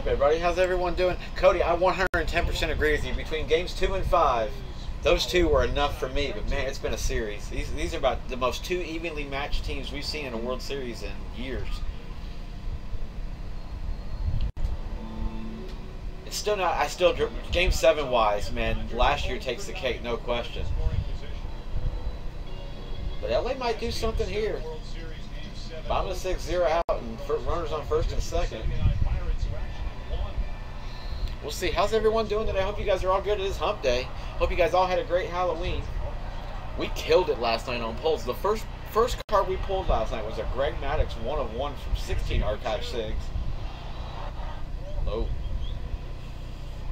up, everybody? How's everyone doing? Cody, I 110% agree with you. Between games two and five, those two were enough for me. But man, it's been a series. These these are about the most two evenly matched teams we've seen in a World Series in years. It's still not. I still game seven wise, man. Last year takes the cake, no question. But LA might do something here. Bottom of six, zero out, and runners on first and second. We'll see. How's everyone doing today? I hope you guys are all good. It is hump day. Hope you guys all had a great Halloween. We killed it last night on polls. The first first card we pulled last night was a Greg Maddux one of one from 16 archive SIGs. Low. Oh.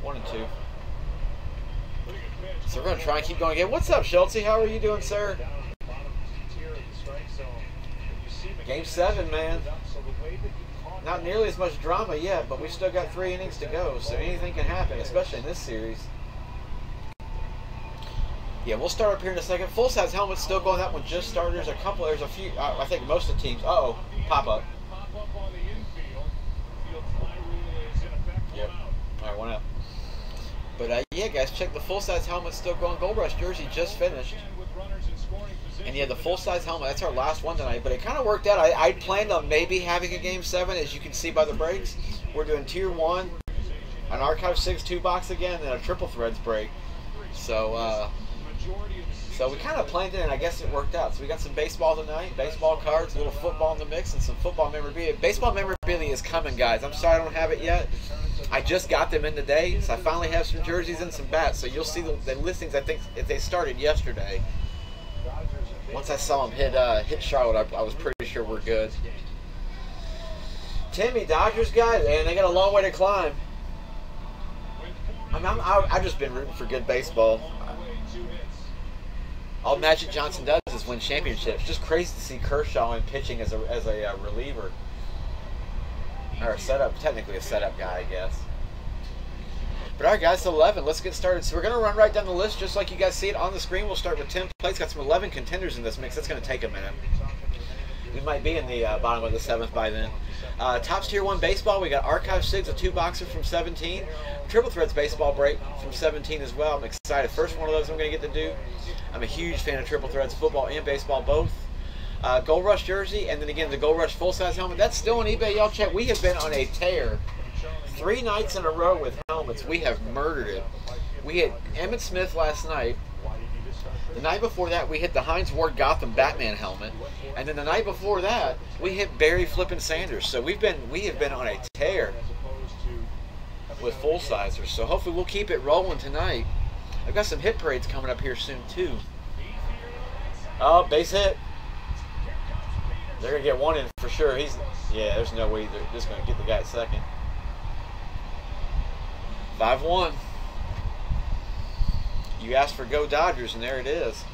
One and two. So we're gonna try and keep going again. What's up, Shelty? How are you doing, sir? Game seven, man. Not nearly as much drama yet, but we still got three innings to go, so anything can happen, especially in this series. Yeah, we'll start up here in a second. Full size helmet's still going. That one just started. There's a couple. There's a few. I think most of the teams. Uh oh, pop up. Yep. All right, one up. But uh, yeah, guys, check the full size helmet still going. Gold Rush jersey just finished. And yeah, the full-size helmet, that's our last one tonight. But it kind of worked out. I, I planned on maybe having a Game 7, as you can see by the breaks. We're doing Tier 1, an Archive 6 two-box again, and a Triple Threads break. So, uh, so we kind of planned it, and I guess it worked out. So we got some baseball tonight, baseball cards, a little football in the mix, and some football memorabilia. Baseball memorabilia is coming, guys. I'm sorry I don't have it yet. I just got them in today, so I finally have some jerseys and some bats. So you'll see the, the listings. I think if they started yesterday once I saw him hit uh, hit Charlotte, I, I, was pretty sure we're good. Timmy, Dodgers guy, man, they got a long way to climb. I mean, I'm, I, have just been rooting for good baseball. All Magic Johnson does is win championships. Just crazy to see Kershaw in pitching as a as a uh, reliever or a setup, technically a setup guy, I guess. But all right, guys, 11. Let's get started. So we're going to run right down the list just like you guys see it on the screen. We'll start with 10 plates. Got some 11 contenders in this mix. That's going to take a minute. We might be in the uh, bottom of the seventh by then. Uh, Topps Tier 1 Baseball, we got Archive 6, a two-boxer from 17. Triple Threads Baseball Break from 17 as well. I'm excited. First one of those I'm going to get to do. I'm a huge fan of Triple Threads, football and baseball both. Uh, Gold Rush jersey, and then again the Gold Rush full-size helmet. That's still on eBay. Y'all check. We have been on a tear three nights in a row with helmets. We have murdered it. We hit Emmitt Smith last night. The night before that, we hit the Hines Ward Gotham Batman helmet, and then the night before that, we hit Barry Flippin Sanders. So we've been we have been on a tear with full sizers. So hopefully we'll keep it rolling tonight. I've got some hit parades coming up here soon too. Oh, base hit. They're gonna get one in for sure. He's yeah. There's no way they're just gonna get the guy at second. 5 1. You asked for Go Dodgers, and there it is.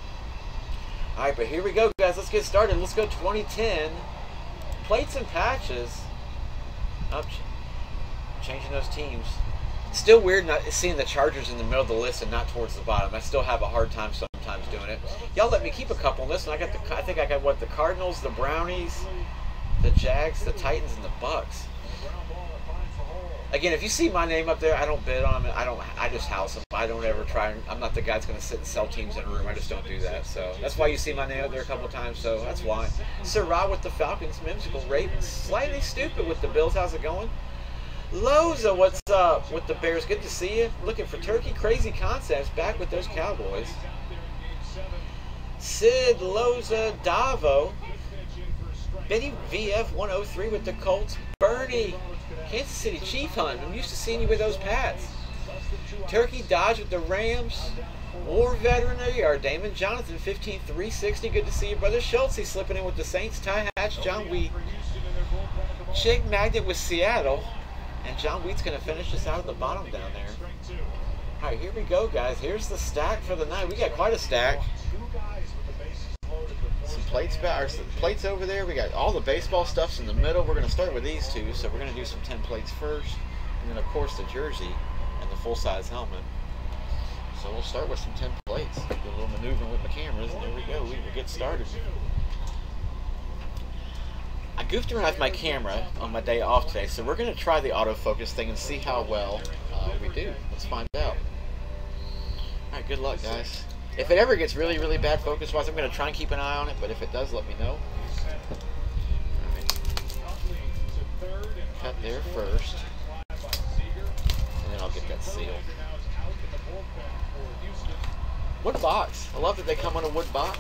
All right, but here we go, guys. Let's get started. Let's go 2010. Plates and patches. Up, changing those teams. Still weird not seeing the Chargers in the middle of the list and not towards the bottom. I still have a hard time sometimes doing it. Y'all let me keep a couple on this, I got the. I think I got what the Cardinals, the Brownies, the Jags, the Titans, and the Bucks. Again, if you see my name up there, I don't bid on them. I don't. I just house them. I don't ever try. I'm not the guy that's going to sit and sell teams in a room. I just don't do that. So that's why you see my name up there a couple times. So that's why. Rod with the Falcons, Mimsicle Ravens, slightly stupid with the Bills. How's it going? Loza, what's up with the Bears? Good to see you. Looking for Turkey Crazy Concepts back with those Cowboys. Sid Loza Davo. Benny VF 103 with the Colts. Bernie Kansas City Chief Hunt. I'm used to seeing you with those Pats. Turkey Dodge with the Rams. War veteran there you are. Damon Jonathan, 15 360. Good to see you, brother. Schultz, he's slipping in with the Saints. Ty Hatch, John Wheat. Chick Magnet with Seattle. And John Wheat's going to finish us out at the bottom down there. All right, here we go, guys. Here's the stack for the night. We got quite a stack plates back, plates over there. We got all the baseball stuffs in the middle. We're going to start with these two, so we're going to do some 10 plates first, and then of course the jersey and the full-size helmet. So we'll start with some 10 plates. Do a little maneuvering with the cameras, and there we go. We will get started. I goofed around with my camera on my day off today, so we're going to try the autofocus thing and see how well uh, we do. Let's find out. Alright, good luck, guys. If it ever gets really, really bad focus-wise, I'm going to try and keep an eye on it, but if it does, let me know. Cut there first. And then I'll get that seal. Wood box. I love that they come on a wood box.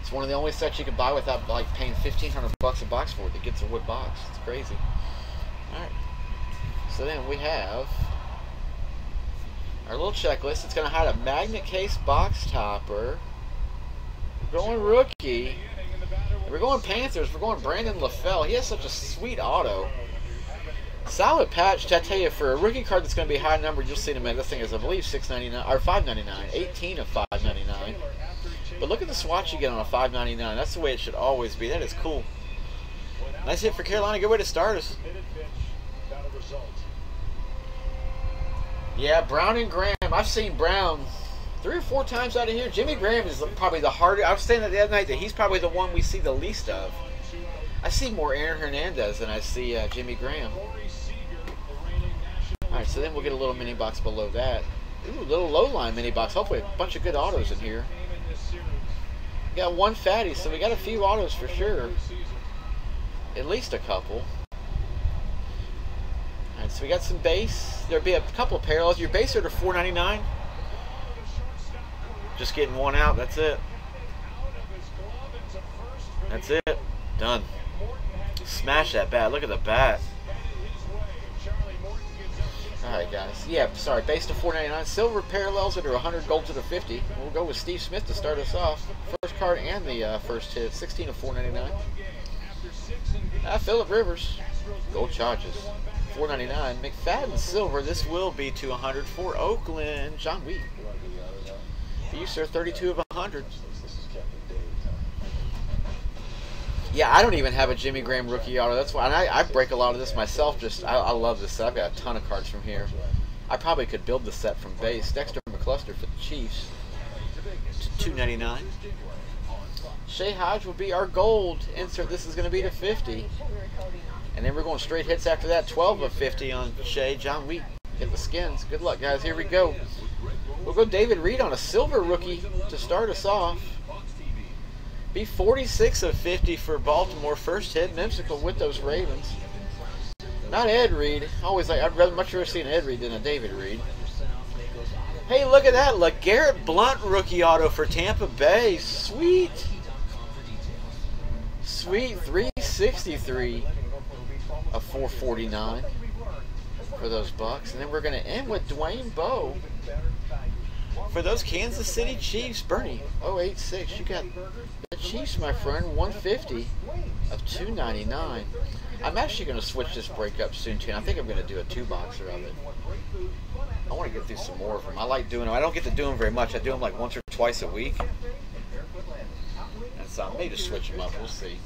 It's one of the only sets you can buy without like paying 1500 bucks a box for it that gets a wood box. It's crazy. Alright. So then we have our little checklist. It's going to hide a magnet case box topper. We're going rookie. We're going Panthers. We're going Brandon LaFell. He has such a sweet auto. Solid patch. I tell you, for a rookie card that's going to be high numbered, you'll see in a minute. This thing is, I believe, six ninety nine or five ninety nine. Eighteen of five ninety nine. But look at the swatch you get on a five ninety nine. That's the way it should always be. That is cool. Nice hit for Carolina. Good way to start us. Yeah, Brown and Graham. I've seen Brown three or four times out of here. Jimmy Graham is probably the hardest. I was saying that the other night that he's probably the one we see the least of. I see more Aaron Hernandez than I see uh, Jimmy Graham. All right, so then we'll get a little mini box below that. Ooh, little low line mini box. Hopefully, a bunch of good autos in here. We got one fatty, so we got a few autos for sure. At least a couple. So we got some base. There'll be a couple of parallels. Your base are to 4.99. Just getting one out. That's it. That's it. Done. Smash that bat. Look at the bat. Alright, guys. Yeah, sorry. Base to 499. Silver parallels it are 100, gold to the 50. We'll go with Steve Smith to start us off. First card and the uh, first hit. 16 of 499. Ah, Philip Rivers. Gold charges. 499. McFadden Silver. This will be to 100 for Oakland. John Wheat. You, sir. 32 of 100. Yeah, I don't even have a Jimmy Graham rookie auto. That's why I, I, break a lot of this myself. Just I, I, love this set. I've got a ton of cards from here. I probably could build the set from base. Dexter McCluster for the Chiefs. to Two ninety nine. Shay Hodge will be our gold insert. This is going to be to fifty. And then we're going straight hits after that. Twelve of fifty on Shay. John Wheat hit the skins. Good luck, guys. Here we go. We'll go David Reed on a silver rookie to start us off. Be 46 of 50 for Baltimore. First hit, Memsicle with those Ravens. Not Ed Reed. Always like I'd rather much rather see an Ed Reed than a David Reed. Hey, look at that. LeGarrette Blount rookie auto for Tampa Bay. Sweet. Sweet 363 of 449 for those Bucks. And then we're going to end with Dwayne Bowe for those Kansas City Chiefs. Bernie, 086. You got the Chiefs, my friend, 150 of 299. I'm actually going to switch this break up soon, too. and I think I'm going to do a two-boxer of it. I want to get through some more of them. I like doing them. I don't get to do them very much. I do them like once or twice a week. And so I may just switch them up. We'll see.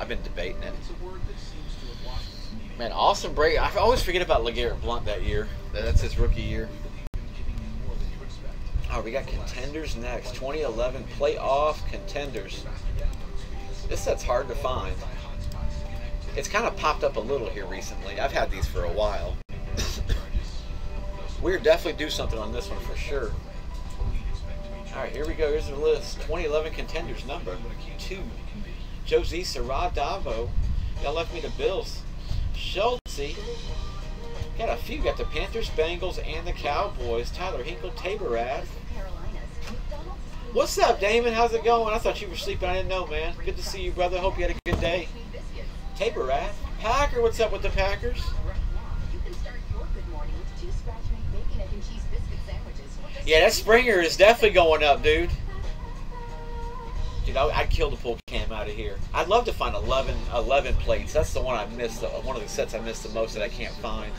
I've been debating it. Man, awesome break. I always forget about LeGarrette Blount that year. That's his rookie year. Oh, we got contenders next. 2011 playoff contenders. This set's hard to find. It's kind of popped up a little here recently. I've had these for a while. We're definitely do something on this one for sure. All right, here we go. Here's the list. 2011 contenders number two. Josie Davo. Y'all left me the Bills. Schultze. Got a few. Got the Panthers, Bengals, and the Cowboys. Tyler Hinkle, Tabor What's up, Damon? How's it going? I thought you were sleeping. I didn't know, man. Good to see you, brother. Hope you had a good day. Tabor Rat. Packer, what's up with the Packers? Yeah, that Springer is definitely going up, dude. Dude, I, would kill to pull Cam out of here. I'd love to find 11, 11 plates. That's the one I missed. One of the sets I missed the most that I can't find.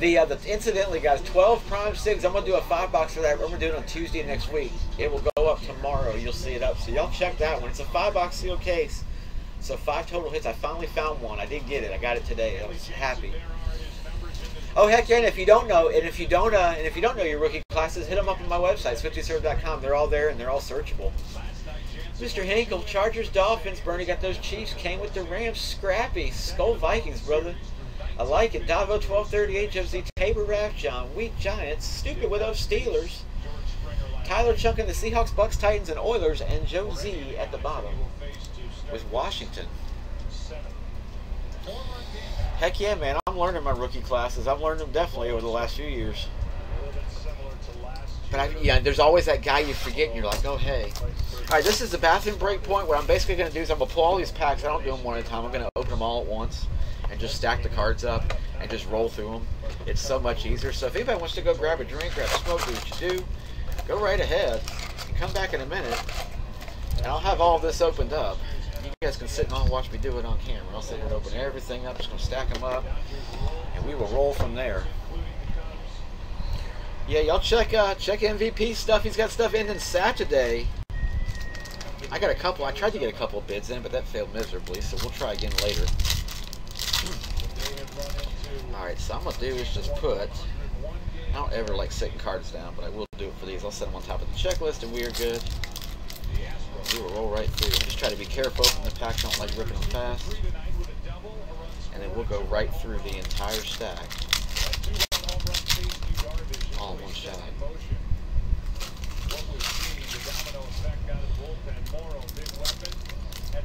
The, uh, the incidentally, guys, 12 prime six. I'm gonna do a five box for that. We're gonna do it on Tuesday next week. It will go up tomorrow. You'll see it up. So y'all check that one. It's a five box seal case. So five total hits. I finally found one. I did get it. I got it today. I was happy. Oh heck yeah! And if you don't know, and if you don't, uh, and if you don't know your rookie classes, hit them up on my website, swiftyserve.com. They're all there and they're all searchable. Mr. Hinkle, Chargers, Dolphins. Bernie got those Chiefs. Came with the Rams. Scrappy. Skull Vikings, brother. I like it. Davo 1238, Josie Tabor Raff, John Weak Giants. Stupid Widow Steelers. Tyler chunking the Seahawks, Bucks, Titans, and Oilers, and Joe Z at the bottom with Washington. Heck yeah, man. I'm learning my rookie classes. I've learned them definitely over the last few years. But I, yeah, there's always that guy you forget, and you're like, oh, hey. All right, this is the bathroom break point. What I'm basically going to do is I'm going to pull all these packs. I don't do them one at a time. I'm going to open them all at once and just stack the cards up and just roll through them. It's so much easier. So if anybody wants to go grab a drink, grab a smoke, do what you do, go right ahead. Come back in a minute, and I'll have all this opened up. You guys can sit and watch me do it on camera. I'll sit and open everything up, just going to stack them up, and we will roll from there. Yeah, y'all check uh, check MVP stuff. He's got stuff ending Saturday. I got a couple. I tried to get a couple bids in, but that failed miserably. So we'll try again later. All right, so I'm gonna do is just put. I don't ever like setting cards down, but I will do it for these. I'll set them on top of the checklist, and we are good. We will roll right through. Just try to be careful. The packs don't like ripping them fast, and then we'll go right through the entire stack all one shot.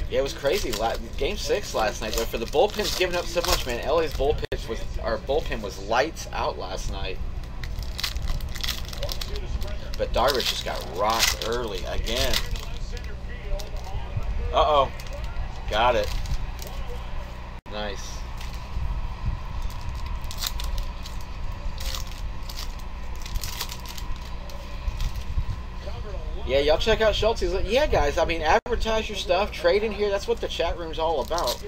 Yeah, it was crazy. Game six last night. But for the bullpens giving up so much, man, LA's bullpen was our bullpen was lights out last night. But Darvish just got rocked early again. Uh oh, got it. Nice. Yeah, y'all check out Schultze's. Yeah, guys, I mean, advertise your stuff, trade in here. That's what the chat room's all about.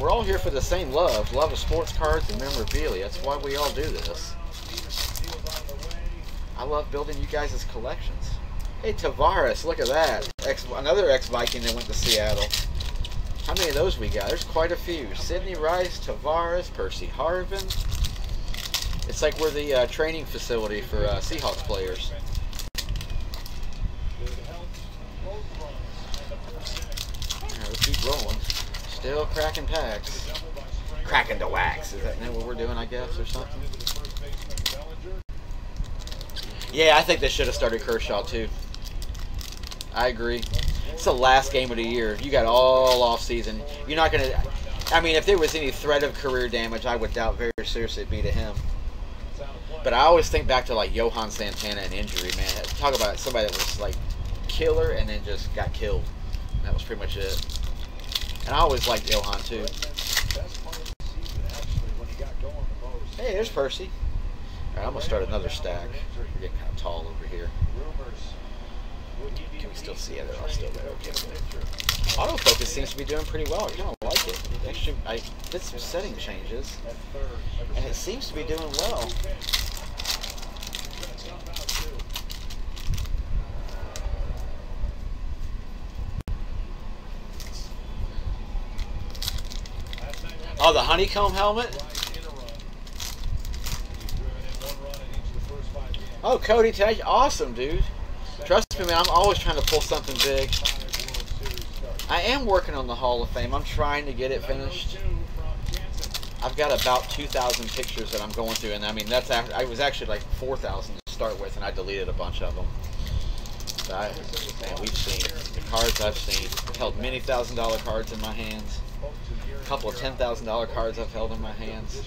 We're all here for the same love. Love of sports cards and memorabilia. That's why we all do this. I love building you guys' collections. Hey, Tarvaris, look at that. Ex another ex-Viking that went to Seattle. How many of those we got? There's quite a few. Sidney Rice, Tarvaris, Percy Harvin. It's like we're the uh, training facility for uh, Seahawks players. Rolling. Still cracking packs. Cracking the wax. Is that what we're doing, I guess, or something? Yeah, I think they should have started Kershaw, too. I agree. It's the last game of the year. You got all off season. You're not going to... I mean, if there was any threat of career damage, I would doubt very seriously it'd be to him. But I always think back to, like, Johan Santana and injury, man. Talk about somebody that was, like, killer and then just got killed. That was pretty much it. And I always liked Johan too. Hey, there's Percy. Alright, I'm going to start another stack. We're getting kind of tall over here. Can we still see it? I'll still there. Okay. Autofocus seems to be doing pretty well. I kind of like it. Actually, I did some setting changes, and it seems to be doing well. Oh, the honeycomb helmet? Oh, Cody Taj, awesome, dude. Trust me, man, I'm always trying to pull something big. I am working on the Hall of Fame. I'm trying to get it finished. I've got about 2,000 pictures that I'm going through, and I mean, that's after, I was actually like 4,000 to start with, and I deleted a bunch of them. I, man, we've seen the cards I've seen. Held many thousand dollar cards in my hands couple of $10,000 cards I've held in my hands.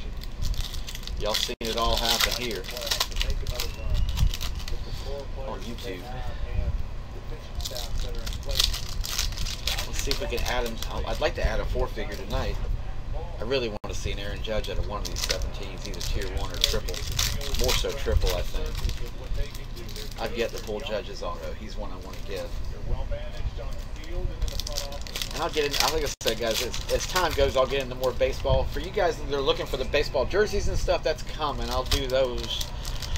Y'all seen it all happen here on YouTube. Let's see if we can add him. Oh, I'd like to add a four figure tonight. I really want to see an Aaron Judge out of one of these 17s, either tier one or triple. More so triple, I think. I've yet to pull Judge's auto. He's one I want to get. And I'll get in, like I said, guys, as, as, time goes, I'll get into more baseball. For you guys that are looking for the baseball jerseys and stuff, that's coming. I'll do those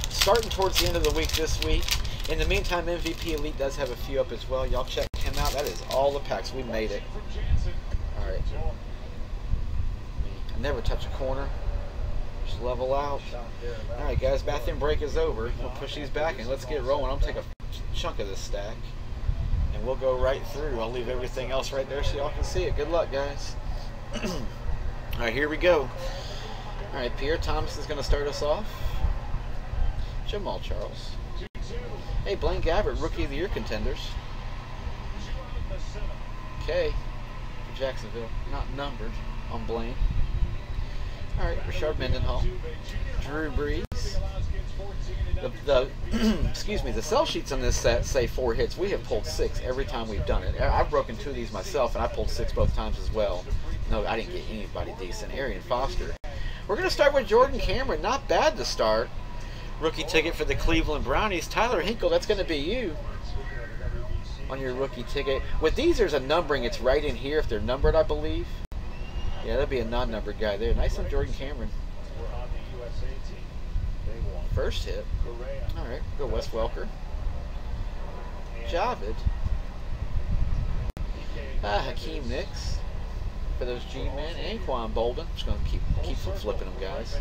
starting towards the end of the week this week. In the meantime, MVP Elite does have a few up as well. Y'all check him out. That is all the packs. We made it. All right. I never touch a corner. Just level out. All right, guys, bathroom break is over. We'll push these back and let's get rolling. I'm going to take a chunk of this stack. And we'll go right through. I'll leave everything else right there so y'all can see it. Good luck, guys. All right, here we go. All right, Pierre Thomas is going to start us off. Jamaal Charles. Hey, Blaine Gabbert, Rookie of the Year contenders. Okay, Jacksonville, not numbered on Blaine. All right, Rashard Mendenhall, Drew Brees. The, the excuse me, the sell sheets on this set say four hits. We have pulled six every time we've done it. I've broken two of these myself, and I pulled six both times as well. No, I didn't get anybody decent. Arian Foster. We're going to start with Jordan Cameron. Not bad to start. Rookie ticket for the Cleveland Brownies. Tyler Hinkle, that's going to be you on your rookie ticket. With these, there's a numbering. It's right in here if they're numbered, I believe. Yeah, that'd be a non-numbered guy there. Nice on Jordan Cameron. First hit. All right, go Wes Welker. Javid. Ah, Hakeem Nicks for those G-men. And Anquan Boldin. Just going to keep keep flipping them, guys.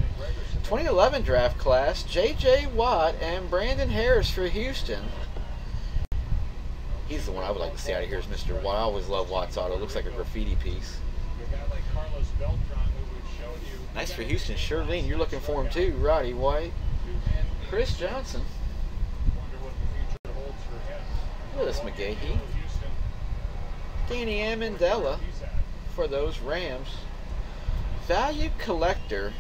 2011 draft class, J.J. Watt and Brandon Harris for Houston. He's the one I would like to see out of here is Mr. Watt. I always love Watt's auto. It looks like a graffiti piece. Nice for Houston. Shirlene, you're looking for him too. Roddy White. Chris Johnson. Willis McGahee. Danny Amendola for those Rams. Value Collector.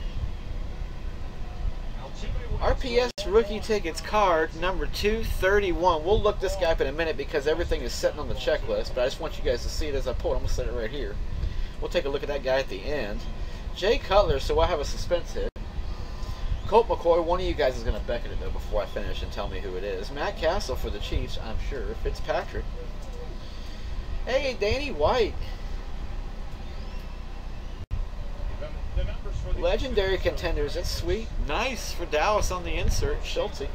RPS rookie tickets card number 231. We'll look this guy up in a minute because everything is sitting on the checklist, but I just want you guys to see it as I pull it. I'm going to set it right here. We'll take a look at that guy at the end. Jay Cutler, so I have a suspense hit. Colt McCoy, one of you guys is going to beckon it though before I finish and tell me who it is. Matt Cassel for the Chiefs, I'm sure. Fitzpatrick. Hey, Danny White. Legendary contenders, that's sweet. Nice for Dallas on the insert. Schulte.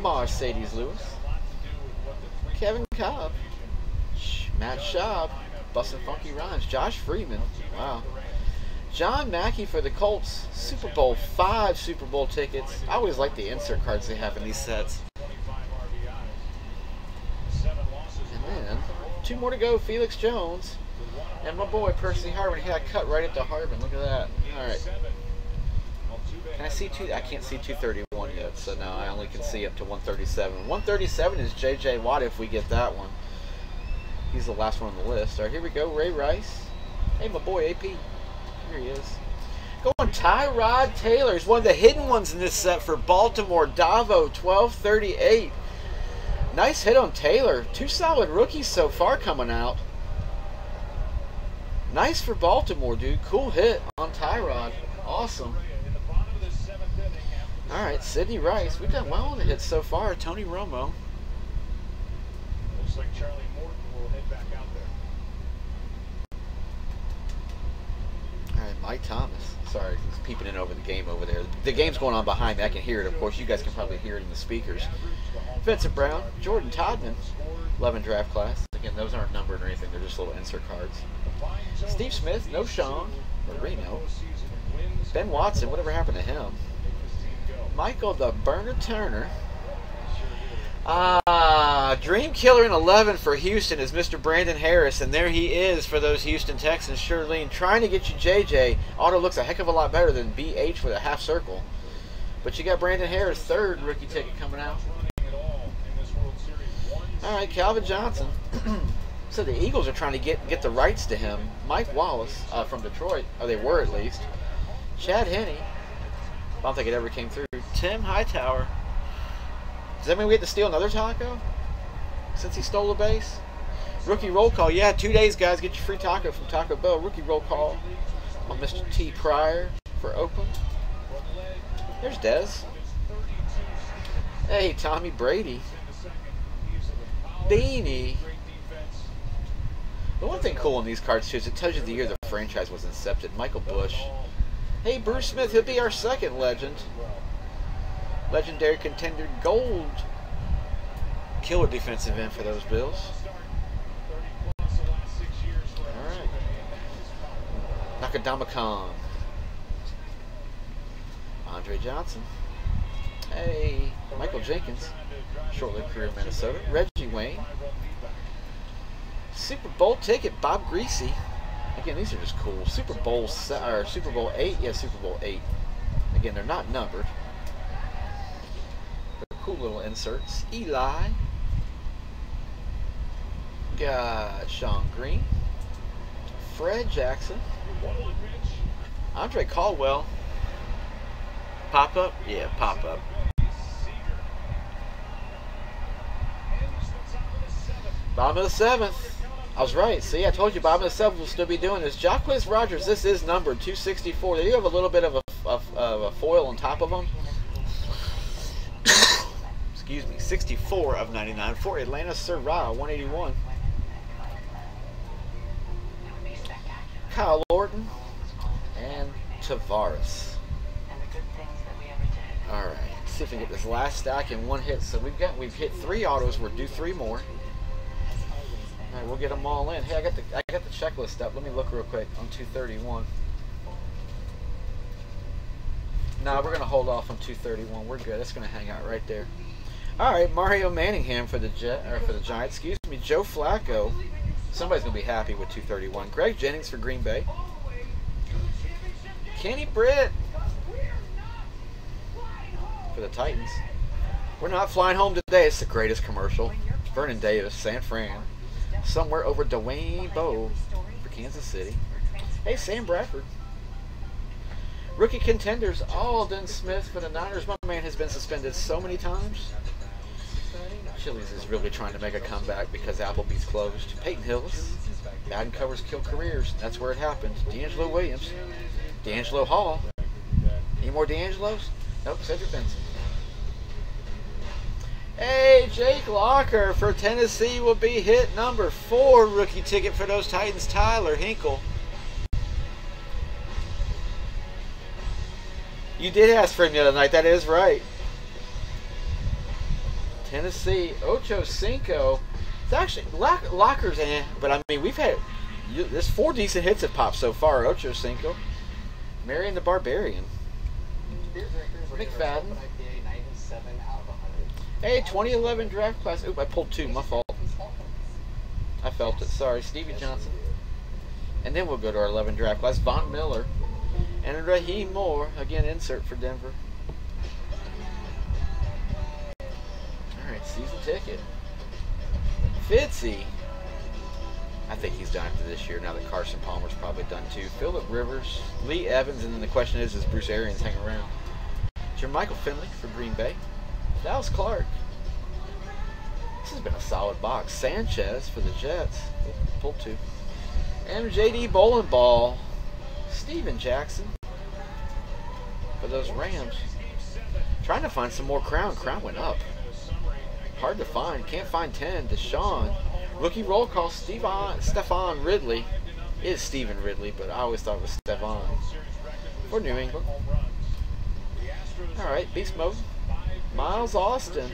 Marcedes Lewis. Kevin Kolb. Matt Schaub. Bustin' Funky Rhymes. Josh Freeman. Wow. John Mackey for the Colts. Super Bowl. Five Super Bowl tickets. I always like the insert cards they have in these sets. And then, two more to go. Felix Jones. And my boy Percy Harvin. He got cut right at the Harvin. Look at that. All right. Can I see two? I can't see 231 yet, so now I only can see up to 137. 137 is J.J. Watt if we get that one. He's the last one on the list. All right, here we go. Ray Rice. Hey, my boy AP. Here he is. Going Tyrod Taylor. He's one of the hidden ones in this set for Baltimore. Davo 1238. Nice hit on Taylor. Two solid rookies so far coming out. Nice for Baltimore, dude. Cool hit on Tyrod. Awesome. All right, Sidney Rice. We've done well on the hits so far. Tony Romo. Looks like Charlie Morton will head back out right, Mike Thomas. Sorry, he's peeping in over the game over there. The game's going on behind me. I can hear it. Of course, you guys can probably hear it in the speakers. Vincent Brown, Jordan Todman, 11 draft class. Again, those aren't numbered or anything. They're just little insert cards. Steve Smith, no Sean, Marino. Ben Watson, whatever happened to him? Michael the Burner Turner. Ah, A dream Killer in 11 for Houston is Mr. Brandon Harris, and there he is for those Houston Texans. Shirlene trying to get you JJ. Auto looks a heck of a lot better than BH with a half circle. But you got Brandon Harris, third rookie ticket coming out. All right, Calvin Johnson. so the Eagles are trying to get get the rights to him. Mike Wallace uh, from Detroit, or they were at least. Chad Henne. I don't think it ever came through. Tim Hightower. Does that mean we get to steal another taco? Since he stole a base? Rookie roll call. Yeah, two days, guys. Get your free taco from Taco Bell. Rookie roll call on Mr. T. Pryor for Oakland. There's Dez. Hey, Tommy Brady. Beanie. The one thing cool in these cards, too, is it tells you the year the franchise was incepted. Michael Bush. Hey, Bruce Smith. He'll be our second legend. Legendary contender gold. Killer defensive end for those Bills. Alright. Nakadama Khan. Andre Johnson. Hey, Michael Jenkins, short-lived career in Minnesota. Reggie Wayne. Super Bowl ticket, Bob Griese. Again, these are just cool. Super Bowl or Super Bowl eight, yeah, Super Bowl eight. Again, they're not numbered. They're cool little inserts. Eli. Got Sean Green. Fred Jackson. Andre Caldwell. Pop up? Yeah, pop up. Bottom of the seventh. I was right. See, I told you bottom of the seventh will still be doing this. Jacquizz Rodgers, this is numbered 264. They do have a little bit of a, of, of a foil on top of them. Excuse me, 64 of 99 for Atlanta Surratt, 181. Kyle Orton and Tarvaris. All right, let's see if we can get this last stack in one hit. So we've got we've hit three autos. We're due three more. All right, we'll get them all in. Hey, I got the I got the checklist up. Let me look real quick on 231. Nah, we're gonna hold off on 231. We're good. It's gonna hang out right there. All right, Mario Manningham for the Jet or for the Giants. Excuse me, Joe Flacco. Somebody's gonna be happy with 231. Greg Jennings for Green Bay. Kenny Britt for the Titans. We're not flying home today. It's the greatest commercial. Vernon Davis, San Fran. Somewhere over Dwayne Bowe for Kansas City. Hey, Sam Bradford. Rookie contenders, Aldon Smith for the Niners. My man has been suspended so many times. Chili's is really trying to make a comeback because Applebee's closed. Peyton Hillis, Madden covers kill careers. That's where it happened. DeAngelo Williams. DeAngelo Hall. Any more D'Angelos? Nope, Cedric Benson. Hey, Jake Locker for Tennessee will be hit number four rookie ticket for those Titans. Tyler Hinkle. You did ask for him the other night. That is right. Tennessee, Ocho Cinco. It's actually Lock, Lockers, eh? But I mean, we've had you, there's four decent hits have popped so far. Ocho Cinco, Marion the Barbarian, McFadden. Hey, 2011 draft class. Oop, I pulled two. My fault. I felt it. Sorry, Stevie Johnson. And then we'll go to our 11 draft class. Von Miller and Rahim Moore. Again, insert for Denver. Season ticket. Fitzy. I think he's done after this year now that Carson Palmer's probably done too. Philip Rivers, Lee Evans, and then the question is, is Bruce Arians hanging around? Jermichael Finley for Green Bay. Dallas Clark. This has been a solid box. Sanchez for the Jets. Pull two. MJD Bowling Ball. Steven Jackson for those Rams. Trying to find some more Crown. Crown went up. Hard to find. Can't find 10. Deshaun. Rookie roll call. Stephon, Stephon Ridley. It is Stephen Ridley, but I always thought it was Stephon. For New England. Alright, Beast Mode. Miles Austin,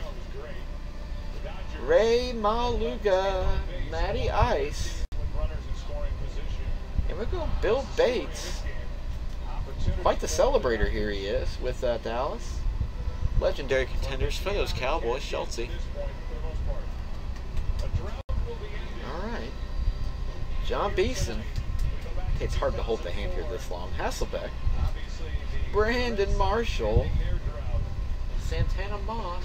Rey Maualuga, Matty Ice, and we're going Bill Bates. Quite the celebrator here he is with uh, Dallas. Legendary contenders for those Cowboys, Schultz. Alright. Jon Beason. It's hard to hold the hand here this long. Hasselbeck. Brandon Marshall. Santana Moss.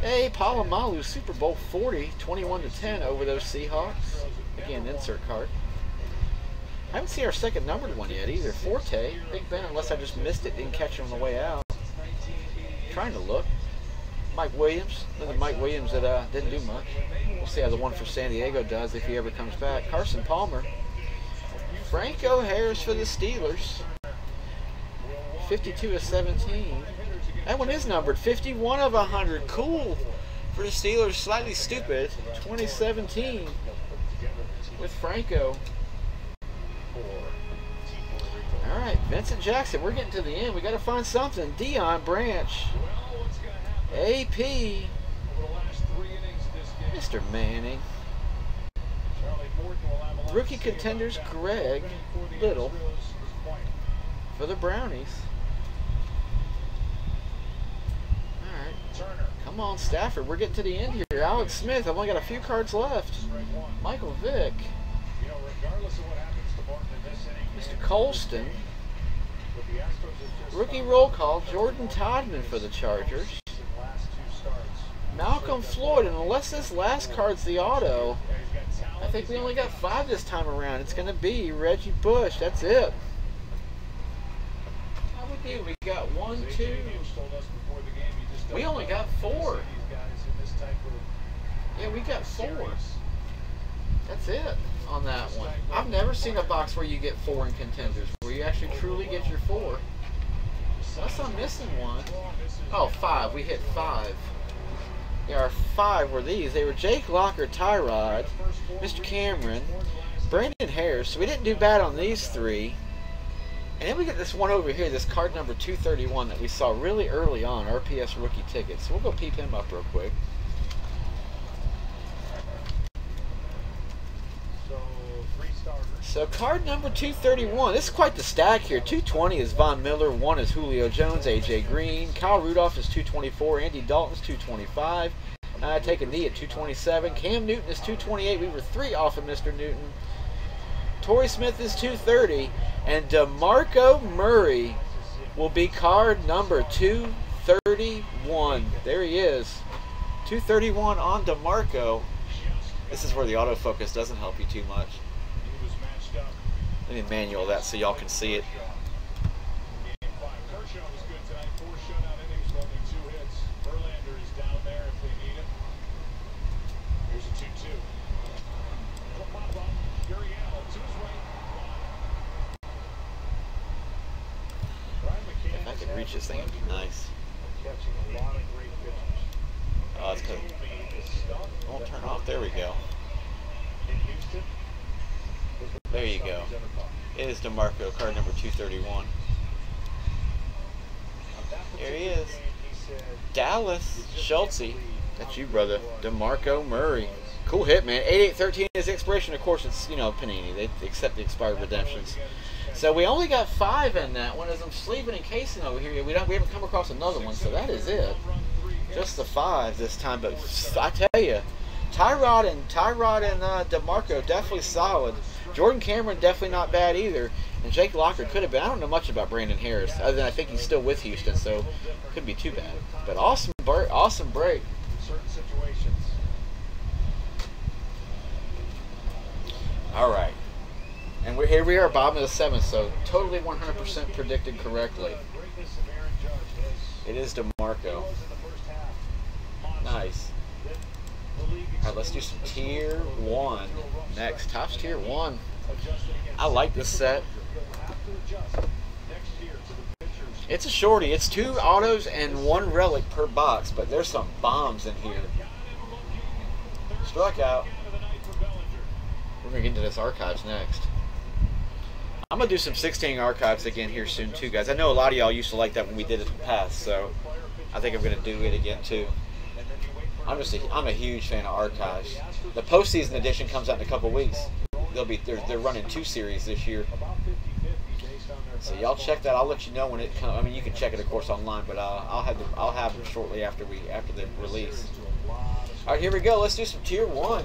Hey, Polamalu, Super Bowl 40, 21 to 10 over those Seahawks. Again, insert card. I haven't seen our second numbered one yet either. Forte, Big Ben, unless I just missed it, didn't catch it on the way out. Trying to look. Mike Williams, another Mike Williams that uh, didn't do much. We'll see how the one for San Diego does if he ever comes back. Carson Palmer. Franco Harris for the Steelers. 52 of 17. That one is numbered 51 of 100. Cool for the Steelers. Slightly stupid. 2017 with Franco. All right, Vincent Jackson, we're getting to the end. We got to find something. Deion Branch, AP, Mr. Manning, rookie contenders Greg Little for the Brownies. All right, come on, Stafford, we're getting to the end here. Alex Smith, I've only got a few cards left. Michael Vick. Mr. Colston. but the Astros have just Rookie roll call. Jordan Todman for the Chargers. his last two starts. Malcom Floyd. And unless this last card's the auto, Yeah, he's got talent. I think we only got five this time around. It's going to be Reggie Bush. That's it. How we do? We got one, two. Hinch told us before the game, you just don't We only got four. see These guys in this type of Yeah, we got four. That's it on that one. I've never seen a box where you get four in contenders, where you actually truly get your four. Unless I'm missing one. Oh, five. We hit five. Yeah, our five were these. They were Jake Locker, Tyrod, Mr. Cameron, Brandon Harris. So we didn't do bad on these three. And then we get this one over here, this card number 231 that we saw really early on, RPS rookie tickets. So we'll go peep him up real quick. So three starters. So card number 231. This is quite the stack here. 220 is Von Miller. One is Julio Jones. AJ Green. Kyle Rudolph is 224. Andy Dalton's 225. I take a knee at 227. Cam Newton is 228. We were three off of Mr. Newton. Torrey Smith is 230. And DeMarco Murray will be card number 231. There he is. 231 on DeMarco. This is where the autofocus doesn't help you too much. He was matched up. Let me manual that so y'all can see it. If they need him. Here's a 2-2. Pop up. Gurriel to his right. Brian McCann If I could reach this thing, it'd be nice. of Catching a lot of great pitchers. Oh, it's good. It Won't turn off. There we go. In Houston. was the There best you stuff go. he's ever caught. It DeMarco, card number 231. There he is. Dallas Schultze. That's you, brother. DeMarco Murray. Cool hit, man. 8813 is expiration. Of course, it's, you know, Panini. They accept the expired redemptions. So we only got five in that one. As I'm sleeving and casing over here, we don't we haven't come across another one. So that is it. Just the five this time. But I tell you, Tyrod and Tyrod and uh, Demarco definitely solid. Jordan Cameron definitely not bad either. And Jake Locker could have been. I don't know much about Brandon Harris, other than I think he's still with Houston, so couldn't be too bad. But awesome awesome break. All right. And we're, here we are, bottom of the seventh, so totally 100% predicted correctly. It is DeMarco. Nice. All right, let's do some tier one next. Topps tier one. I like this set. To to. It's a shorty. It's two autos and one relic per box, but there's some bombs in here. Struck out. We're gonna get into this archives next. I'm gonna do some 16 archives again here soon too, guys. I know a lot of y'all used to like that when we did it in the past, so I think I'm gonna do it again too. I'm just a, I'm a huge fan of archives. The postseason edition comes out in a couple weeks. They'll be they're, they're running two series this year, About 50-50 based on their so y'all check that. I'll let you know when it comes. I mean, you can check it of course online, but uh, I'll have the, I'll have them shortly after we after the release. All right, here we go. Let's do some tier one.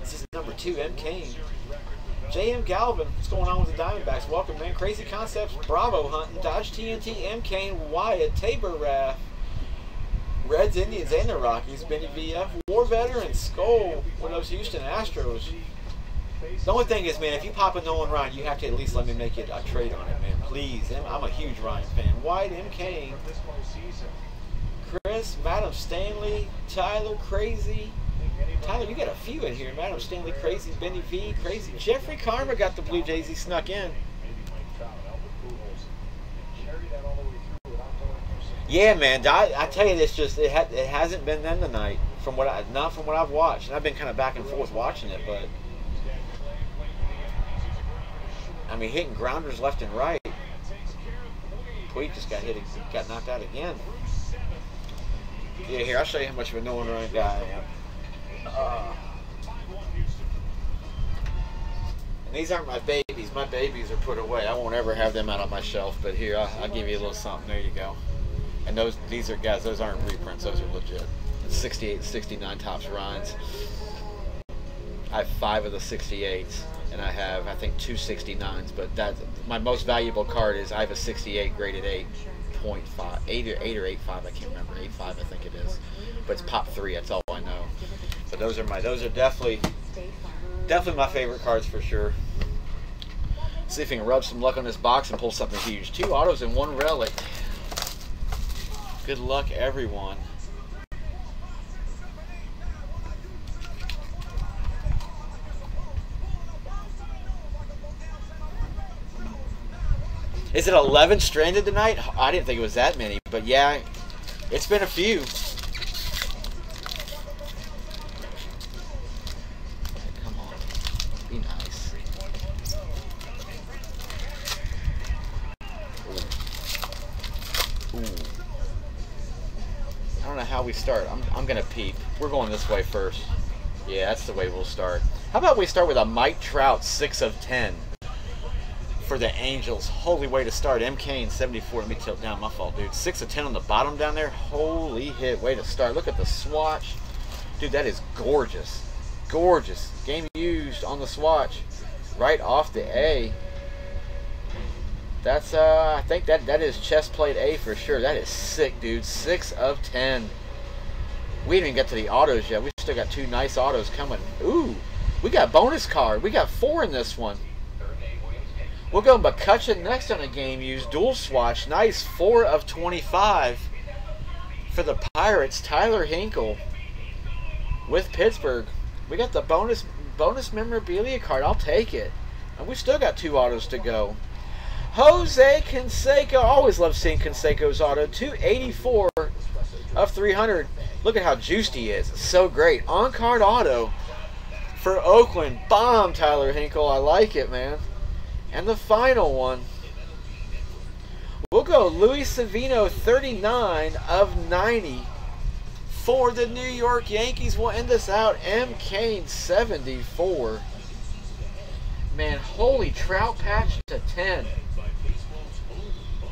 This is number two, M. Kane. J.M. Galvin, what's going on with the Diamondbacks? Welcome, man. Crazy Concepts, Bravo Hunting, Dodge TNT, M. Kane, Wyatt, Tabor Raff, Reds, Indians, and the Rockies, Benny VF, War Veteran, Skull, of those Houston Astros. The only thing is, man, if you pop a Nolan Ryan, you have to at least let me make it a trade on it, man. Please. I'm a huge Ryan fan. White, M. Kane. Chris, Madam Stanley, Tyler, Crazy. Tyler, you got a few in here. Madam Stanley, Crazy, Benny V, Crazy. Jeffrey Karma got the Blue Jays. He snuck in. Maybe Mike Trout, Albert Pujols, and carry that all the way through without going through Yeah, man. I, I tell you, this just it, ha- it hasn't been them tonight. From what I not from what I've watched, and I've been kind of back and forth watching it, but I mean, hitting grounders left and right. Tweet just got hit, got knocked out again. Yeah, here I'll show you how much of a Nolan Ryan guy I am. Uh, and these aren't my babies. My babies are put away. I won't ever have them out on my shelf. But here, I'll, I'll give you a little something. There you go. And those these are guys. Those aren't reprints. Those are legit. 68, 69 Topps Ryans. I have five of the 68s, and I have I think two 69s. But that my most valuable card is I have a 68 graded 8.5, 8 or 8 or 8.5. I can't remember 8.5. I think it is. But it's pop three. That's all I know. But those are my those are definitely definitely my favorite cards for sure. See if we can rub some luck on this box and pull something huge. Two autos and one relic. Good luck, everyone. Is it 11 stranded tonight? I didn't think it was that many, but yeah, it's been a few. Come on, be nice. Ooh. Ooh. How we start. I'm, I'm going to peep. We're going this way first. Yeah, that's the way we'll start. How about we start with a Mike Trout 6 of 10 for the Angels. Holy way to start. M. Kane 74. Let me tilt down. My fault, dude. 6 of 10 on the bottom down there. Holy hit. Way to start. Look at the swatch. Dude, that is gorgeous. Gorgeous. Game used on the swatch. Right off the A. That's, uh, I think that, that is chest plate A for sure. That is sick, dude. 6 of 10. We didn't get to the autos yet. We still got two nice autos coming. Ooh, we got bonus card. We got four in this one. We'll go McCutcheon next on a game used. Dual swatch. Nice. 4 of 25 for the Pirates. Tyler Hinkle with Pittsburgh. We got the bonus bonus memorabilia card. I'll take it. And we still got two autos to go. Jose Canseco. Always love seeing Canseco's auto. 284 of 300. Look at how juiced he is. So great. On card auto for Oakland. Bomb, Tyler Hinkle. I like it, man. And the final one. We'll go Luis Severino, 39 of 90 for the New York Yankees. We'll end this out. M. Kane, 74. Man, holy trout patch to 10.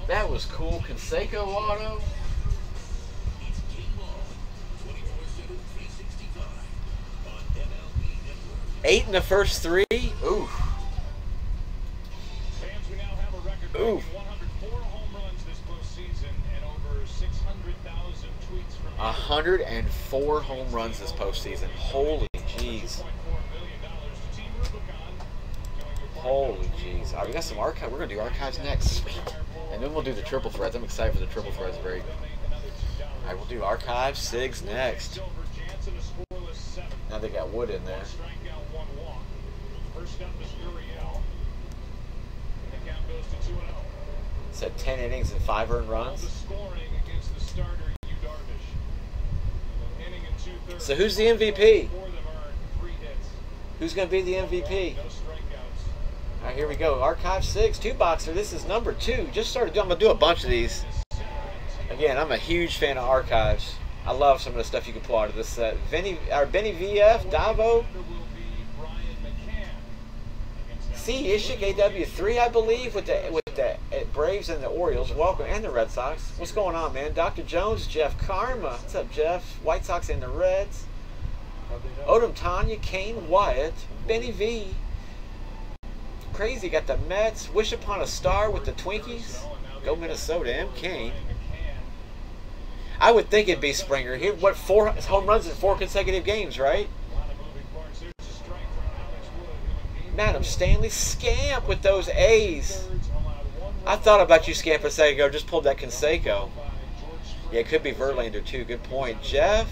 That was cool. Canseco auto. Eight in the first three. Ooh. Fans, we now have a record Ooh. 104 home runs this postseason and over 600,000 tweets from 104 home runs this postseason. Holy jeez. $2.4 million to Team Rubicon. Doing your part Holy jeez. Right, we got some archive. We're going to do archives next. And then we'll do the triple threads. I'm excited for the triple threads break. All right, we'll do archives, SIGs next. Silver Jansen, a scoreless seven. Now they got wood in there. One walk. First up is Gurriel. And the count goes to 2 0. Said 10 innings and 5 earned runs. the scoring against the starter, Yu Darvish. Inning and two thirds. So who's the MVP? Four of them earned three hits. Who's going to be the MVP? No. All right, here we go. Archive 6, two boxer. This is number 2. Just started doing, I'm going to do a bunch of these. Again, I'm a huge fan of archives. I love some of the stuff you can pull out of this set. Benny, or Benny VF, Davo, There will be Brian McCann C. Ishik AW3, I believe, with the with the uh, Braves and the Orioles. Welcome, and the Red Sox. What's going on, man? Dr. Jones, Jeff Karma. What's up, Jeff? White Sox and the Reds. Odom Tanya, Kane Wyatt, Benny V. Crazy got the Mets. Wish upon a star with the Twinkies. Go Minnesota, M. Kane. I would think it'd be Springer. He what four home runs in four consecutive games, right? A lot of moving parts. There's a strike from Alex Wood. who in game Madam Stanley scamp with those A's. I thought about you, Scamp, a second ago. Just pulled that Canseco. Yeah, it could be Verlander, too. Good point. Jeff,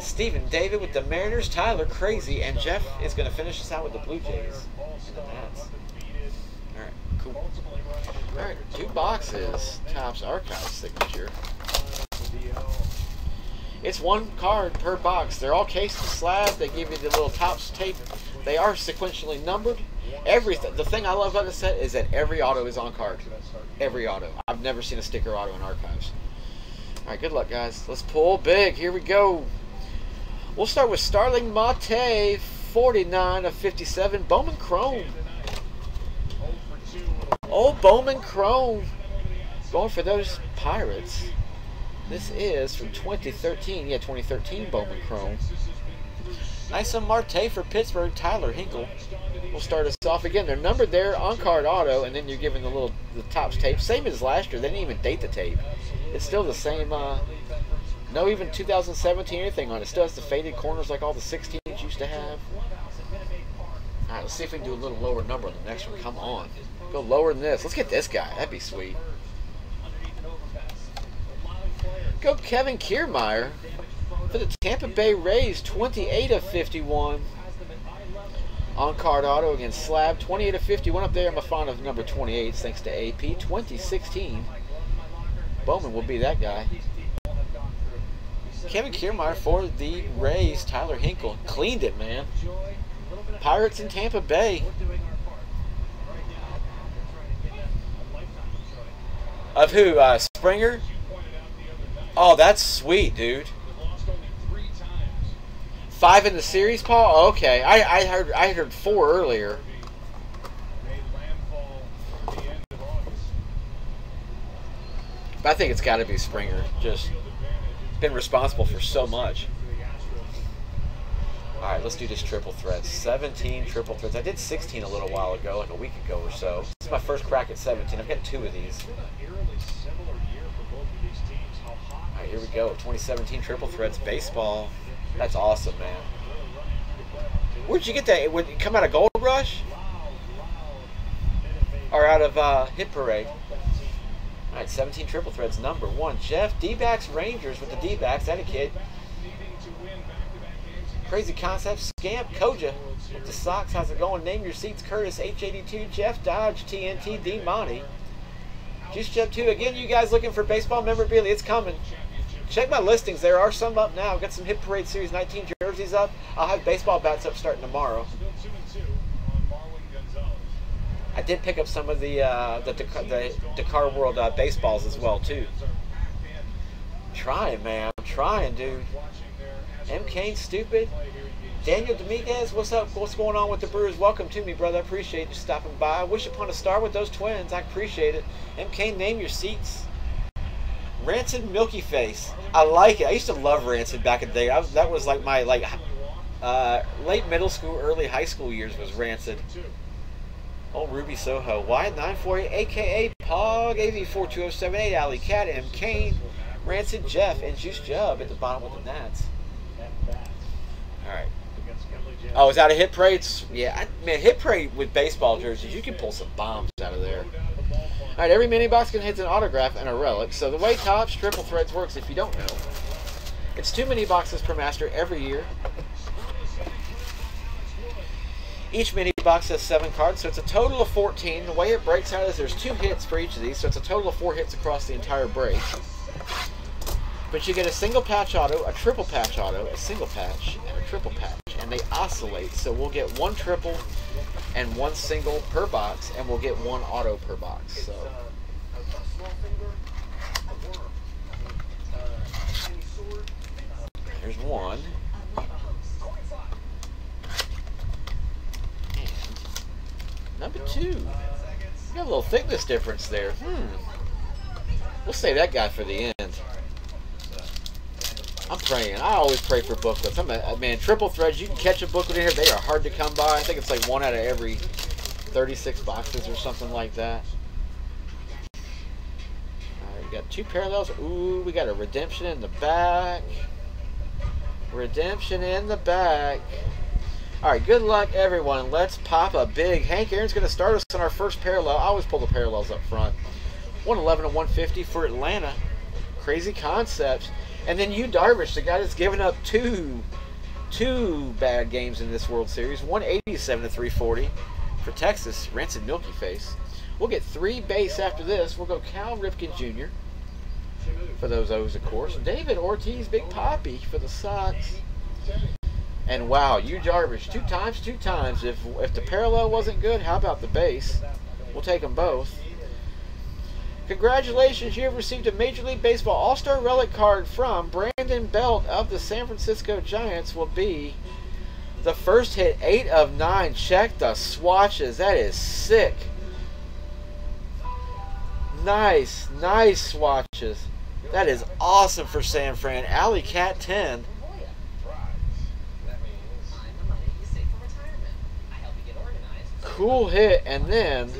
Stephen David with the Mariners, Tyler Crazy, and Jeff is going to finish us out with the Blue Jays. And the Nats. All right, cool. All right, two boxes. Topps Archive signature. It's one card per box. They're all cased and slabbed. They give you the little Topps tape. They are sequentially numbered. Everything. The thing I love about this set is that every auto is on card. Every auto. I've never seen a sticker auto in archives. All right, good luck, guys. Let's pull big. Here we go. We'll start with Starling Marte, 49 of 57. Bowman Chrome. For 2 Oh, Bowman Chrome. Going for those Pirates. This is from 2013. Yeah, 2013 Bowman Chrome. Nice on Marte for Pittsburgh. Tyler Hinkle will start us off again. They're numbered there on card auto, and then you're given the little the Topps tape. Same as last year. They didn't even date the tape. It's still the same. Uh, no, even 2017 anything on it. Still has the faded corners like all the 16s used to have. All right, let's see if we can do a little lower number on the next one. Come on, go lower than this. Let's get this guy. That'd be sweet. Go Kevin Kiermaier for the Tampa Bay Rays, 28 of 51 on card auto against Slab, 28 of 51 up there. I'm a fan of number 28 thanks to AP. 2016. Bowman will be that guy. Kevin Kiermaier for the Rays. Tyler Hinkle cleaned it, man. Pirates in Tampa Bay. Of who? Uh, Springer? Oh, that's sweet, dude. Five in the series, Paul. Oh, okay, I, I heard I heard four earlier. But I think it's got to be Springer. Just been responsible for so much. All right, let's do this triple thread. 17 triple threads. I did 16 a little while ago, like a week ago or so. This is my first crack at 17. I've got two of these. All right, here we go. 2017 triple threads baseball. That's awesome, man. Where'd you get that? Would it come out of Gold Rush? Or out of uh, Hit Parade? All right, 17 triple threads. Number one, Jeff D-backs Rangers with the D-backs. That a kid. Crazy concept. Scamp Koja with the Sox. How's it going? Name your seats. Curtis H82. Jeff Dodge TNT. D Monty. Juice Jeb 2. Again, you guys looking for baseball memorabilia? It's coming. Check my listings. There are some up now. I've got some Hit Parade Series 19 jerseys up. I'll have baseball bats up starting tomorrow. I did pick up some of the uh, the, Dakar, the Dakar World uh, baseballs as well too. Trying, man. I'm trying, dude. M. Kane, stupid. Daniel Dominguez, what's up? What's going on with the Brewers? Welcome to me, brother. I appreciate you stopping by. Wish upon a star with those twins. I appreciate it. M. Kane, name your seats. Rancid Milky Face. I like it. I used to love Rancid back in the day. Was, that was like my like uh, late middle school, early high school years was Rancid. Old Ruby Soho. Wyatt 948, aka Pog, AV42078, Alley Cat, M. Kane, Rancid Jeff, and Juice Jub at the bottom with the Nats. Alright. Oh, is that a hit parade? Yeah, I, man, hit parade with baseball jerseys, you can pull some bombs out of there. Alright, every mini box contains an autograph and a relic. So the way Topps Triple Threads works, if you don't know, it's two mini boxes per master every year. Each mini box has seven cards, so it's a total of 14. The way it breaks out is there's two hits for each of these, so it's a total of four hits across the entire break. But you get a single patch auto, a triple patch auto, a single patch, and a triple patch. And they oscillate, so we'll get one triple and one single per box, and we'll get one auto per box. So. There's one. And number two. Got a little thickness difference there. Hmm. We'll save that guy for the end. I'm praying. I always pray for booklets. I'm a, man, triple threads. You can catch a booklet in here. They are hard to come by. I think it's like one out of every 36 boxes or something like that. All right, we got two parallels. Ooh, we got a redemption in the back. Redemption in the back. All right, good luck, everyone. Let's pop a big. Hank Aaron's going to start us on our first parallel. I always pull the parallels up front. 111 and 150 for Atlanta. Crazy concepts. And then Yu Darvish, the guy that's given up two two bad games in this World Series, 187 to 340 for Texas, Rancid Milky Face. We'll get three base after this. We'll go Cal Ripken Jr. for those O's, of course. David Ortiz, Big Papi for the Sox. And wow, Yu Darvish, two times, two times. If if the parallel wasn't good, how about the base? We'll take them both. Congratulations, you have received a Major League Baseball All-Star Relic card from Brandon Belt of the San Francisco Giants will be the first hit, 8 of 9. Check the swatches. That is sick. Nice, nice swatches. That is awesome for San Fran. Alley Cat 10. Cool hit, and then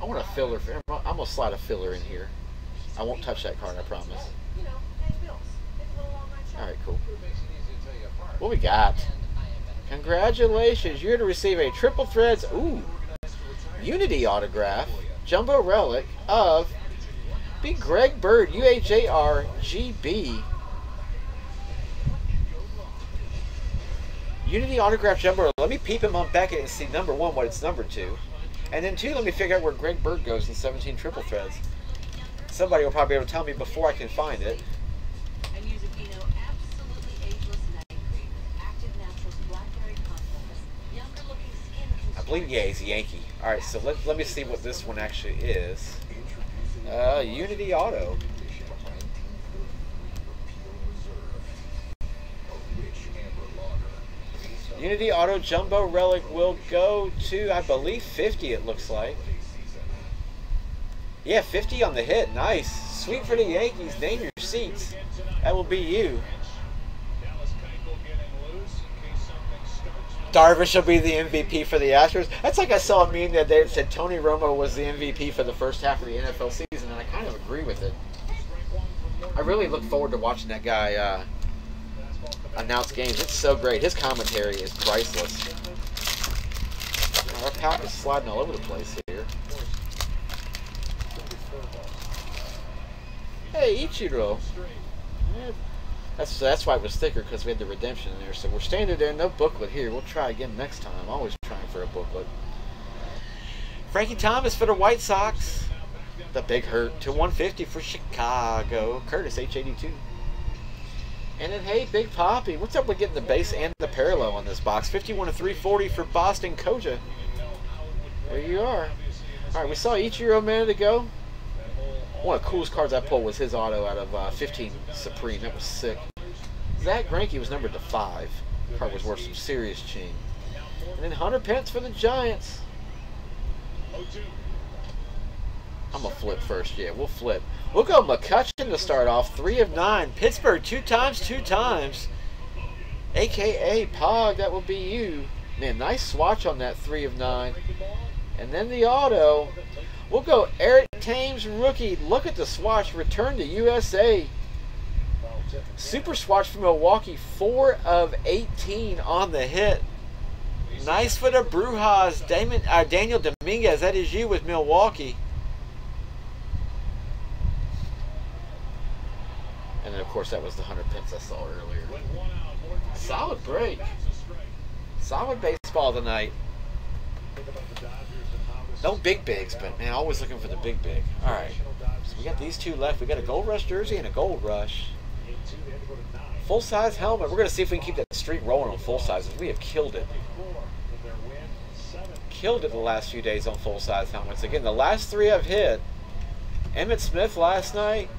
I want a filler. For, I'm gonna slide a filler in here. I won't touch that card, I promise. All right, cool. What we got? Congratulations, you're to receive a triple threads. Ooh, Unity autograph, jumbo relic of be Greg Bird, UHAR GB. Unity autograph jumbo. Let me peep him on Beckett and see number one what it's number two. And then two, let me figure out where Greg Bird goes in 17 triple threads. Somebody will probably be able to tell me before I can find it. I believe, yeah, he's a Yankee. All right, so let, let me see what this one actually is. Uh, Unity Auto. Unity Auto Jumbo Relic will go to, I believe, 50 it looks like. Yeah, 50 on the hit. Nice. Sweet for the Yankees. Name your seats. That will be you. Darvish will be the MVP for the Astros. That's like I saw a meme that that said Tony Romo was the MVP for the first half of the NFL season, and I kind of agree with it. I really look forward to watching that guy uh, announce games. It's so great. His commentary is priceless. Our pack is sliding all over the place here. Hey, Ichiro. That's that's why it was thicker because we had the redemption in there. So we're standing there, no booklet here. We'll try again next time. I'm always trying for a booklet. Frankie Thomas for the White Sox. The big hurt to 150 for Chicago. Curtis H82. And then hey, Big Papi, what's up with getting the base and the parallel on this box? 51 to 340 for Boston Koja. There you are. All right, we saw Ichiro a minute ago. One of the coolest cards I pulled was his auto out of uh, 15 Supreme. That was sick. Zack Greinke was numbered to 5. Card was worth some serious ching. And then Hunter Pence for the Giants. I'm going to flip first. Yeah, we'll flip. We'll go McCutcheon to start off. 3 of 9. Pittsburgh two times, two times. AKA Pog, that will be you. Man, nice swatch on that 3 of 9. And then the auto. We'll go Eric Thames rookie. Look at the swatch. Return to USA. Super swatch from Milwaukee. 4 of 18 on the hit. Nice for the Brujas. Damon, uh, Daniel Dominguez. That is you with Milwaukee. And then, of course, that was the Hunter Pence I saw earlier. Solid break. Solid baseball tonight. No big bigs, but man, always looking for the big big. All right, so we got these two left. We got a gold rush jersey and a gold rush. Full size helmet. We're gonna see if we can keep that streak rolling on full sizes. We have killed it. Killed it the last few days on full size helmets. Again, the last three I've hit. Emmitt Smith last night.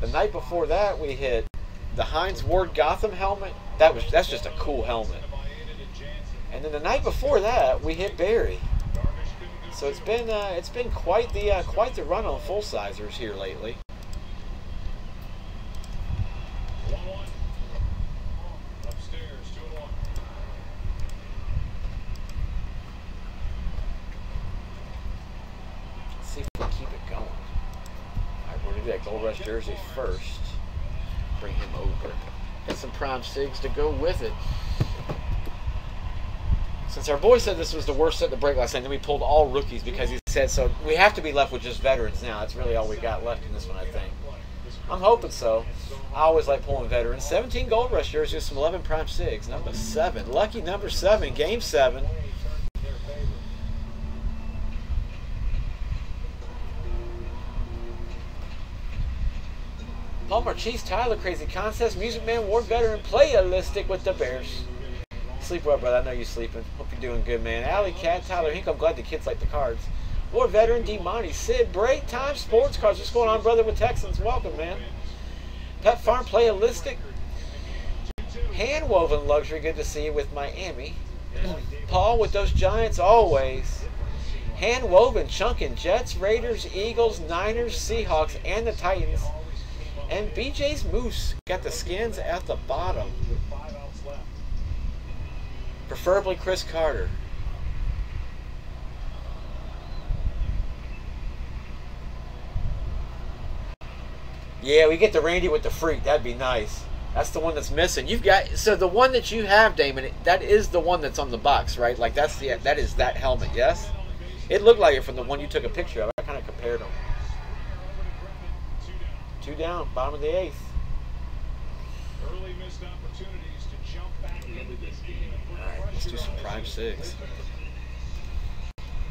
The night before that, we hit the Hines Ward Gotham helmet. That was that's just a cool helmet. And then the night before that, we hit Barry. So it's been uh, it's been quite the uh, quite the run on full sizers here lately. jersey first. Bring him over. Got some prime sigs to go with it. Since our boy said this was the worst set to break last night, then we pulled all rookies because he said so. We have to be left with just veterans now. That's really all we got left in this one, I think. I'm hoping so. I always like pulling veterans. 17 Gold Rush jerseys, some 11 Prime Sigs, number 7. Lucky number 7, game 7. Homer, Cheese, Tyler, Crazy contest Music Man, War Veteran, Playalistic with the Bears. Sleep well, brother. I know you're sleeping. Hope you're doing good, man. Alley Cat, Tyler Hink. I'm glad the kids like the cards. War Veteran, D Monty, Sid, Break Time, Sports Cards. What's going on, brother, with Texans? Welcome, man. Pet Farm, Playalistic. Hand Woven Luxury. Good to see you with Miami. Paul with those Giants always. Hand Woven, Chunkin, Jets, Raiders, Eagles, Niners, Seahawks, and the Titans. And BJ's Moose got the skins at the bottom. Preferably Cris Carter. Yeah, we get the Randy with the freak. That'd be nice. That's the one that's missing. You've got so the one that you have, Damon. That is the one that's on the box, right? Like that's the that is that helmet. Yes. It looked like it from the one you took a picture of. I kind of compared them. Two down. Bottom of the eighth. Early missed opportunities to jump back into this game All right, let's do some prime sigs.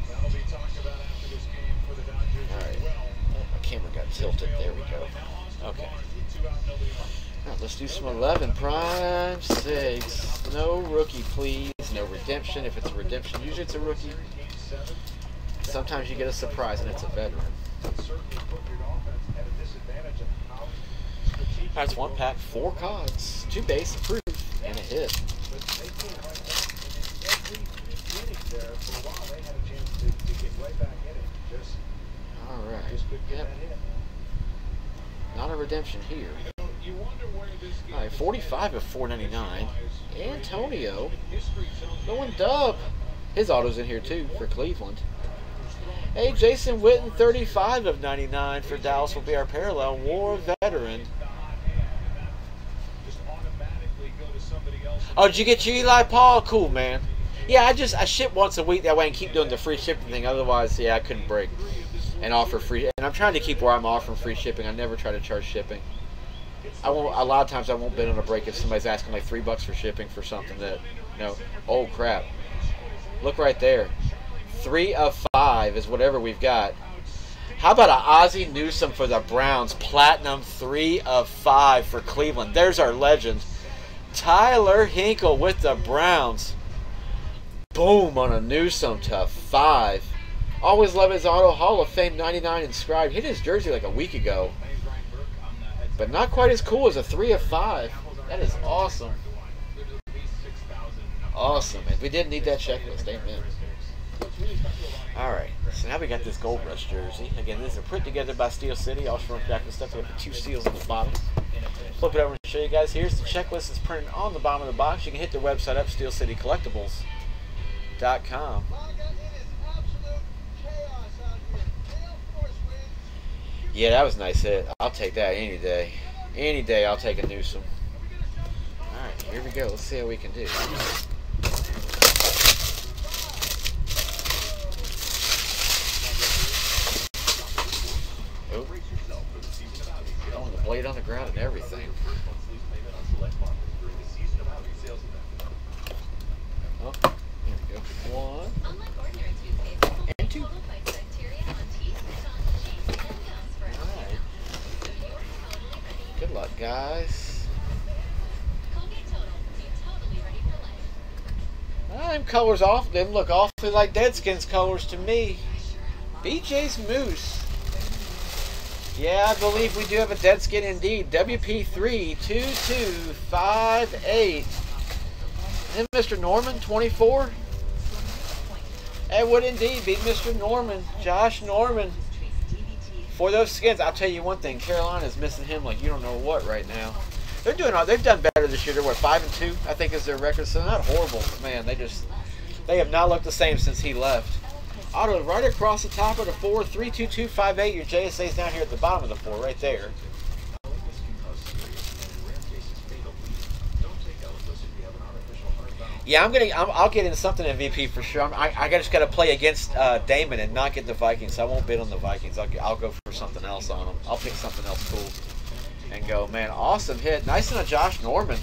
That'll be talked about after this game for the Dodgers All as well. My camera got tilted. There we go. Okay. All right, let's do some 11 prime sigs. No rookie, please. No redemption. If it's a redemption, usually it's a rookie. Sometimes you get a surprise and it's a veteran. All it's one pack, four cards, two base approved, and a hit. All right. Yep. Not a redemption here. All right, 45 of 499. Antonio. Going dub. His auto's in here too for Cleveland. Hey, Jason Witten, 35 of 99 for Dallas will be our parallel war veteran. Oh, did you get your Eli Paul? Cool, man. Yeah, I just I ship once a week that way and keep doing the free shipping thing. Otherwise, yeah, I couldn't break and offer free. And I'm trying to keep where I'm offering free shipping. I never try to charge shipping. I won't. A lot of times I won't bid on a break if somebody's asking like three bucks for shipping for something that, you know, oh crap. Look right there. Three of five is whatever we've got. How about a Ozzie Newsome for the Browns? Platinum three of five for Cleveland. There's our legend. Tyler Hinkle with the Browns. Boom on a Newsome to five. Always love his auto Hall of Fame 99 inscribed. Hit his jersey like a week ago. But not quite as cool as a three of five. That is awesome. Awesome. And we did need that checklist. Amen. All right. So now we got this Gold Rush jersey. Again, this is put together by Steel City. All shrunk back and stuff. We have the two seals on the bottom. Flip it over and show you guys. Here's the checklist. that's printed on the bottom of the box. You can hit their website up, steelcitycollectibles.com. Yeah, that was nice hit. I'll take that any day. Any day I'll take a Newsome. Alright, here we go. Let's see how we can do. Oh. Throwing the blade on the ground and everything. Oh, we go. One. Unlike ordinary toothpaste, And two. Colgate fights bacteria on teeth, tongue, cheeks, and gums for Alright. so you're totally ready. Good luck, guys. Colgate Total, be totally ready for life. Ah, them colors off. Them look awfully like Deadskins colors to me. BJ's Moose. Yeah, I believe we do have a dead skin indeed. WP3 2258. And Mr. Norman, 24. It would indeed be Mr. Norman, Josh Norman. For those skins, I'll tell you one thing: Carolina's missing him like you don't know what right now. They're doing all. They've done better this year. They're what five and two, I think, is their record. So not horrible, but man, they just they have not looked the same since he left. Auto right across the top of the four, three two two five eight. Your JSA's down here at the bottom of the four, right there. Yeah, I'm gonna. I'm, I'll get into something MVP for sure. I'm, I I just got to play against uh, Damon and not get the Vikings. I won't bid on the Vikings. I'll, I'll go for something else on them. I'll pick something else cool and go. Man, awesome hit. Nice on a Josh Norman.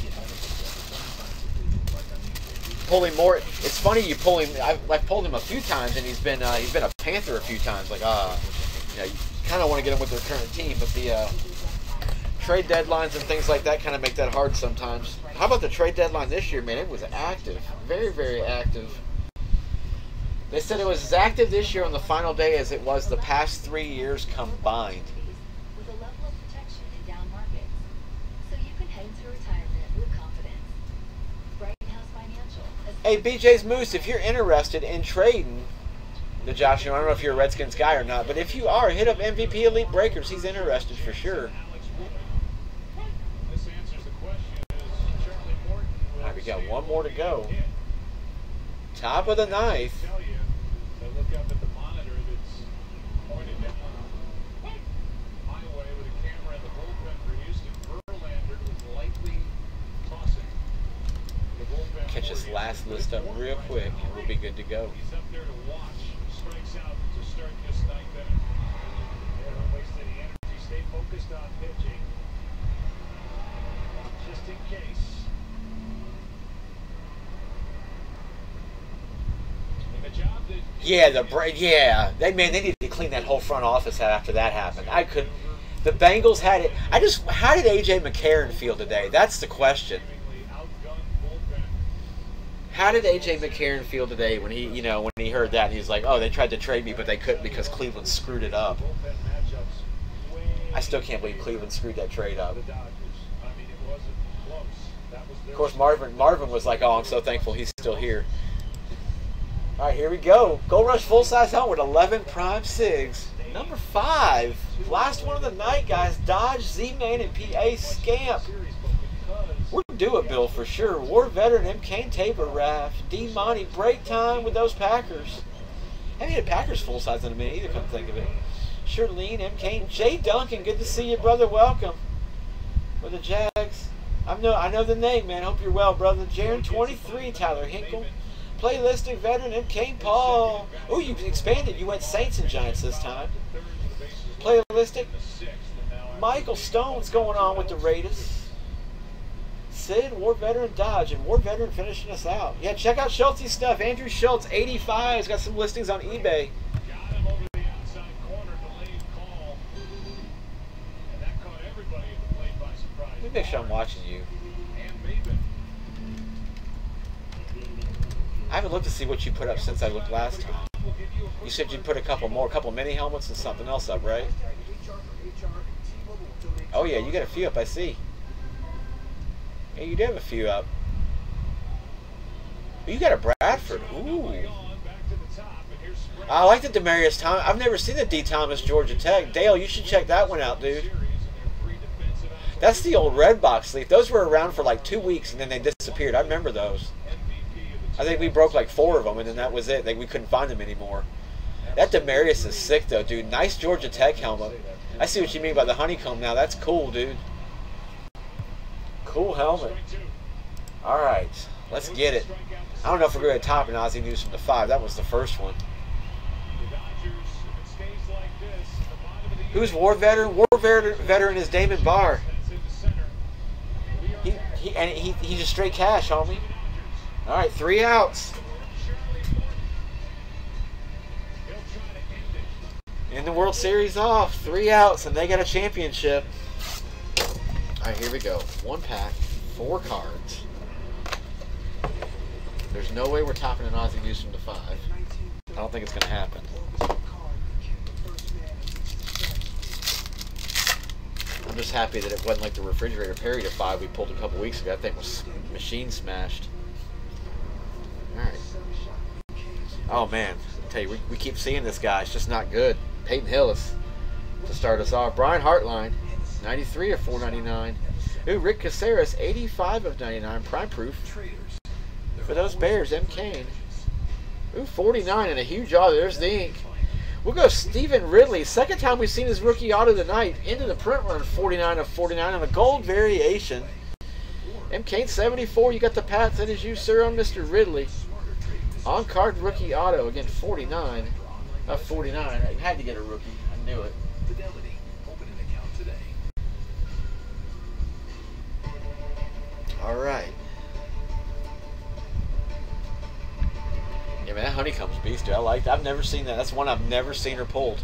Pull him more. It's funny you pull him. I've, I've pulled him a few times and he's been uh, he's been a Panther a few times. Like uh, you know, you kind of want to get him with their current team, but the uh, trade deadlines and things like that kind of make that hard sometimes. How about the trade deadline this year, man? It was active, very, very active. They said it was as active this year on the final day as it was the past three years combined. Hey, BJ's Moose, if you're interested in trading the Josh, I don't know if you're a Redskins guy or not, but if you are, hit up MVP Elite Breakers. He's interested for sure. All right, we got one more to go. Top of the ninth. This last list up real quick, and we'll be good to go. He's up there to watch. Strikes out to start this ninth inning. They don't waste any energy. Stay focused on pitching. Just in case. And the job that Yeah, the yeah, they man, they needed to clean that whole front office out after that happened. I could. The Bengals had it. I just. How did AJ McCarron feel today? That's the question. How did AJ McCarron feel today when he, you know, when he heard that? And he's like, "Oh, they tried to trade me, but they couldn't because Cleveland screwed it up." I still can't believe Cleveland screwed that trade up. was Of course, Marvin Marvin was like, "Oh, I'm so thankful he's still here." All right, here we go. Gold Rush full size helmet, 11 prime sigs. Number five, last one of the night, guys. Dodge Z-Man and PA Scamp. We're due a bill for sure. War veteran M. Kane Tabor Raff. D. Monty break time with those Packers. Haven't had Packers full size in a minute either, come think of it. Shirlene, M. Kane, Jay Duncan, good to see you, brother. Welcome. With the Jags. I know I know the name, man. Hope you're well, brother. Jaron 23, Tyler Hinkle. Playlistic veteran M. Kane Paul. Oh, you expanded. You went Saints and Giants this time. Playlistic Michael Stone's going on with the Raiders. Sid, War Veteran Dodge, and War Veteran finishing us out. Yeah, check out Schultz's stuff. Andrew Schultz, 85, has got some listings on eBay. Got him over the outside corner, delayed call. And that caught everybody at the plate by surprise. Let me make sure I'm watching you. I haven't looked to see what you put up since I looked last time. You You said you'd put a couple more, a couple mini helmets and something else up, right? Oh yeah, you got a few up, I see. Yeah, you do have a few up. You got a Bradford. Ooh. I like the Demaryius Thomas. I've never seen the D. Thomas Georgia Tech. Dale, you should check that one out, dude. That's the old red box leaf. Those were around for like two weeks and then they disappeared. I remember those. I think we broke like four of them and then that was it. Like we couldn't find them anymore. That Demaryius is sick though, dude. Nice Georgia Tech helmet. I see what you mean by the honeycomb now. That's cool, dude. Cool helmet. All right, let's get it. I don't know if we're going to top an Ozzie Newsome from the five. That was the first one. Who's war veteran? War veteran, is Damon Barr. He, he and he, he's just straight cash, homie. All right, three outs. In the World Series off, three outs, and they got a championship. All right, here we go. One pack, four cards. There's no way we're topping an Ozzie Newsome to five. I don't think it's going to happen. I'm just happy that it wasn't like the refrigerator Perry to five we pulled a couple weeks ago. That thing was machine smashed. All right. Oh man, I tell you, we, we keep seeing this guy. It's just not good. Peyton Hillis to start us off. Brian Hartline, 93 of 499. Ooh, Rick Caceres, 85 of 99. Prime proof for those Bears. M. Kane. Ooh, 49 and a huge auto. There's the ink. We'll go Stevan Ridley. Second time we've seen his rookie auto tonight. Into the print run, 49 of 49 on a gold variation. M. Kane, 74. You got the Pats. That is you, sir, on Mr. Ridley. On card rookie auto. Again, 49 of 49. I had to get a rookie. I knew it. All right. Yeah, man, that honeycomb's beast, dude. I like that. I've never seen that. That's one I've never seen her pulled.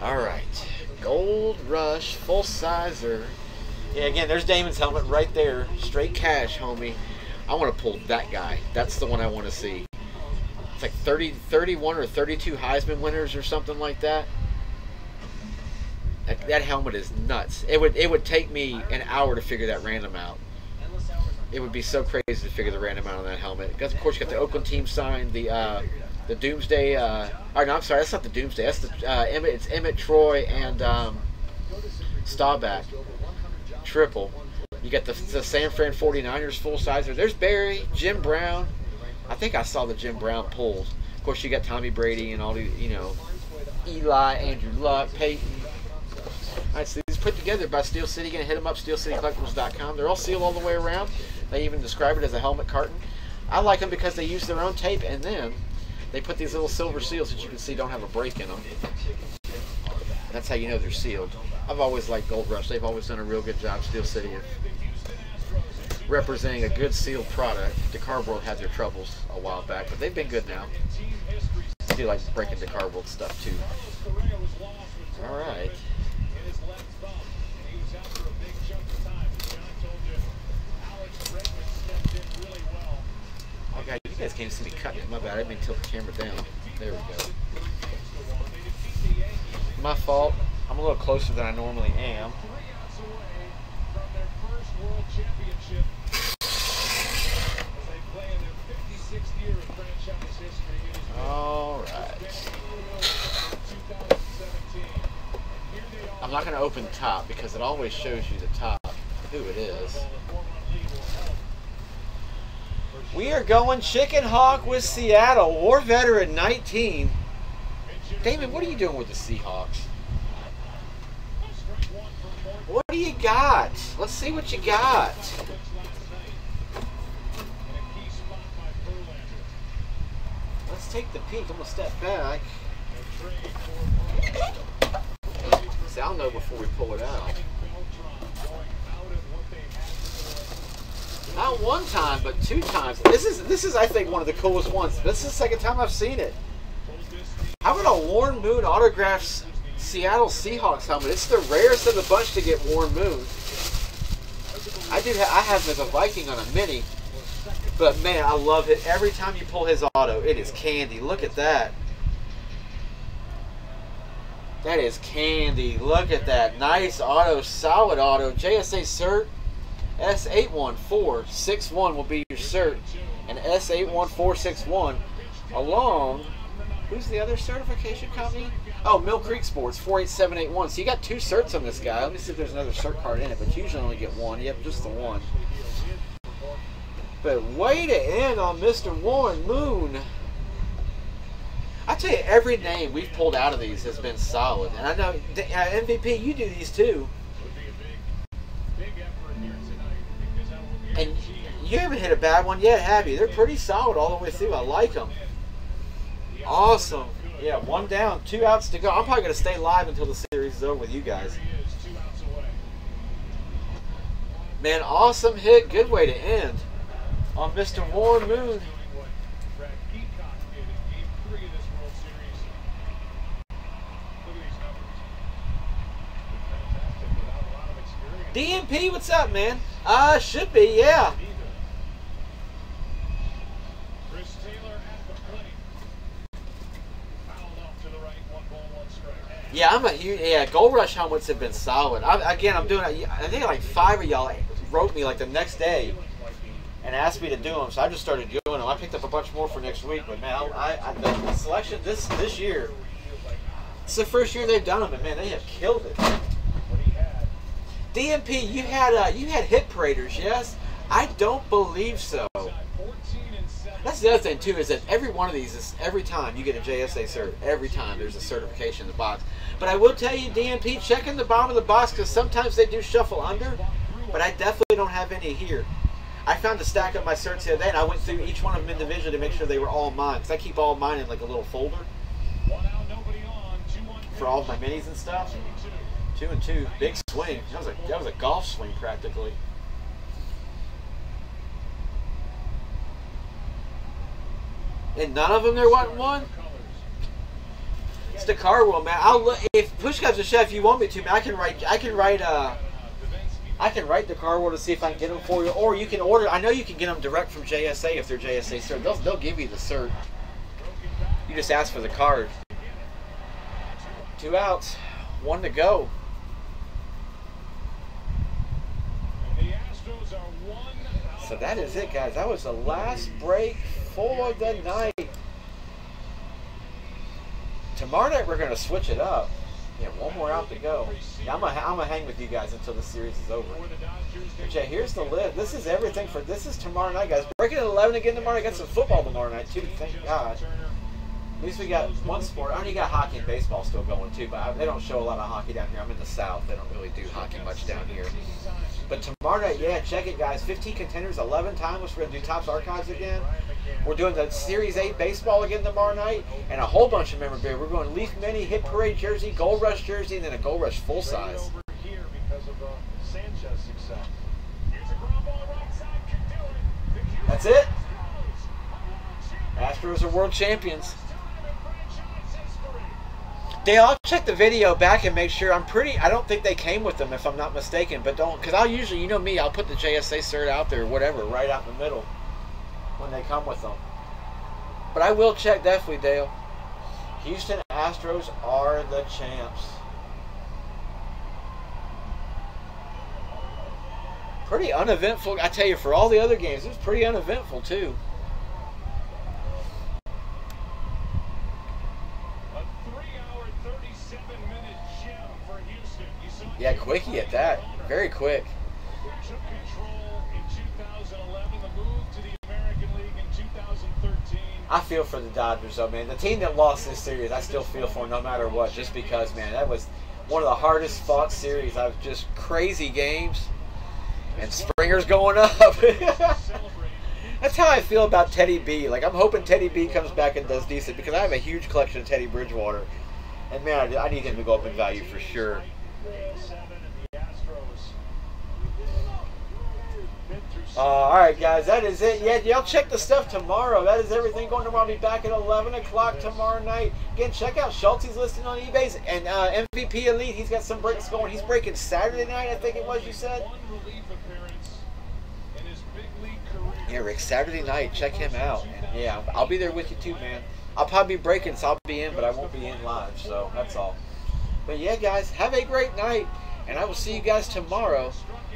All right. Gold Rush, full sizer. Yeah, again, there's Damon's helmet right there. Straight cash, homie. I want to pull that guy. That's the one I want to see. It's like 30, 31 or 32 Heisman winners or something like that. That, that helmet is nuts. It would it would take me an hour to figure that random out. It would be so crazy to figure the random out on that helmet. Because of course you got the Oakland team sign, the uh, the Doomsday. Uh, or no, I'm sorry, that's not the Doomsday. That's the uh, Emmitt. It's Emmitt Troy and um, Staubach triple. You got the, the San Fran 49ers full sizer. There's Barry, Jim Brown. I think I saw the Jim Brown pulls. Of course, you got Tommy Brady and all the, you know, Eli, Andrew Luck, Peyton. All right, so these put together by Steel City. Gonna hit them up, steelcitycollectibles.com. They're all sealed all the way around. They even describe it as a helmet carton. I like them because they use their own tape and then they put these little silver seals that you can see don't have a break in them. That's how you know they're sealed. I've always liked Gold Rush. They've always done a real good job, Steel City, of representing a good sealed product. DeCar World had their troubles a while back, but they've been good now. I do like breaking World stuff too. All right. Okay, you guys can't see me cutting it. My bad. I didn't tilt the camera down. There we go. My fault. I'm a little closer than I normally am. All right. I'm not going to open top because it always shows you the top, who it is. We are going Chicken Hawk with Seattle. War Veteran 19. Damon, what are you doing with the Seahawks? What do you got? Let's see what you got. Let's take the peek. I'm going to step back. See, I'll know before we pull it out. Not one time, but two times. This is this is I think one of the coolest ones. This is the second time I've seen it. How about a Warren Moon autographs Seattle Seahawks helmet? It's the rarest of the bunch to get Warren Moon. I do. Ha I have him as a Viking on a mini, but man, I love it. Every time you pull his auto, it is candy. Look at that. That is candy. Look at that. Nice auto, solid auto. JSA cert. S81461 will be your cert. And S81461 along. Who's the other certification company? Oh, Mill Creek Sports 48781. So you got two certs on this guy. Let me see if there's another cert card in it, but you usually only get one. Yep, just the one. But way to end on Mr. Warren Moon. I tell you, every name we've pulled out of these has been solid. And I know, uh, MVP, you do these too. And you haven't hit a bad one yet, have you? They're pretty solid all the way through. I like them. Awesome. Yeah, one down, two outs to go. I'm probably going to stay live until the series is over with you guys. Man, awesome hit. Good way to end on Mr. Warren Moon. DMP, what's up, man? Uh, should be, yeah. Chris Taylor at the plate. Fouled off to the right, one ball, one strike. Yeah, I'm a huge. Yeah, Gold Rush helmets have been solid. I, again, I'm doing. I think like five of y'all wrote me like the next day and asked me to do them, so I just started doing them. I picked up a bunch more for next week, but man, I, I the, the selection this this year. It's the first year they've done them, and man, they have killed it. What he had. DMP, you had uh, you had hit paraders, yes? I don't believe so. 14 and 7. That's the other thing too is that every one of these is every time you get a JSA cert, every time there's a certification in the box. But I will tell you, DMP, check in the bottom of the box because sometimes they do shuffle under. But I definitely don't have any here. I found a stack of my certs the other day, and I went through each one of them individually to make sure they were all mine. Because I keep all mine in like a little folder One out, nobody on. Two on for all my minis and stuff. Two. And two, big swing. That was a that was a golf swing practically. And none of them there wasn't one. It's the car world, man. I'll look, if push comes to shove, if you want me to, man, I can write. I can write. Uh, I can write the car world to see if I can get them for you, or you can order. I know you can get them direct from JSA if they're JSA cert. They'll they'll give you the cert. You just ask for the card. Two outs, one to go. The Astros are one out So that is it, guys. That was the last break for the night. Tomorrow night we're going to switch it up. Yeah, one more out to go. Yeah, I'm I'm gonna hang with you guys until the series is over. But yeah, here's the list. This is everything for this is tomorrow night, guys. Breaking at 11 again tomorrow. I got some football tomorrow night too. Thank God. At least we got one sport. I only got hockey and baseball still going too, but I, they don't show a lot of hockey down here. I'm in the south. They don't really do hockey much down here. But tomorrow night, yeah, check it, guys. 15 contenders, 11 times. We're gonna do Topps Archives again. We're doing the Series 8 baseball again tomorrow night, and a whole bunch of memorabilia. We're going Leaf Mini, Hit Parade jersey, Gold Rush jersey, and then a Gold Rush full size. Over here because of Sanchez success. Here's a ground ball right side, can do it. The Houston That's it. Astros are world champions. time in franchise history. Dale, I'll check the video back and make sure. I'm pretty. I don't think they came with them, if I'm not mistaken. But don't, because I'll usually, you know me, I'll put the JSA cert out there, or whatever, right out in the middle when they come with them. But I will check definitely, Dale. Houston Astros are the champs. Pretty uneventful. I tell you, for all the other games, it was pretty uneventful too. A three-hour, 37-minute gem for Houston. You saw Yeah, quickie at that. Very quick. took control in 2011, the move to the American League in 2013. I feel for the Dodgers though, man. The team that lost this series, I still feel for no matter what. Just because, man, that was one of the hardest fought series. I've just crazy games, and Springer's going up. That's how I feel about Teddy B. Like I'm hoping Teddy B comes back and does decent because I have a huge collection of Teddy Bridgewater, and man, I need him to go up in value for sure. Uh, all right, guys, that is it. Yeah, y'all check the stuff tomorrow. That is everything going tomorrow. I'll be back at 11 o'clock tomorrow night. Again, check out Schulte's listing on eBay's and uh, MVP Elite. He's got some breaks going. He's breaking Saturday night, I think it was. You said. Yeah, Rick. Saturday night. Check him out. Yeah, I'll be there with you too, man. I'll probably be breaking, so I'll be in, but I won't be in live. So that's all. But yeah, guys, have a great night, and I will see you guys tomorrow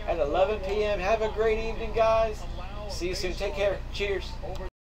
at 11 p.m. Have a great evening, guys. See you soon. Take care. Cheers.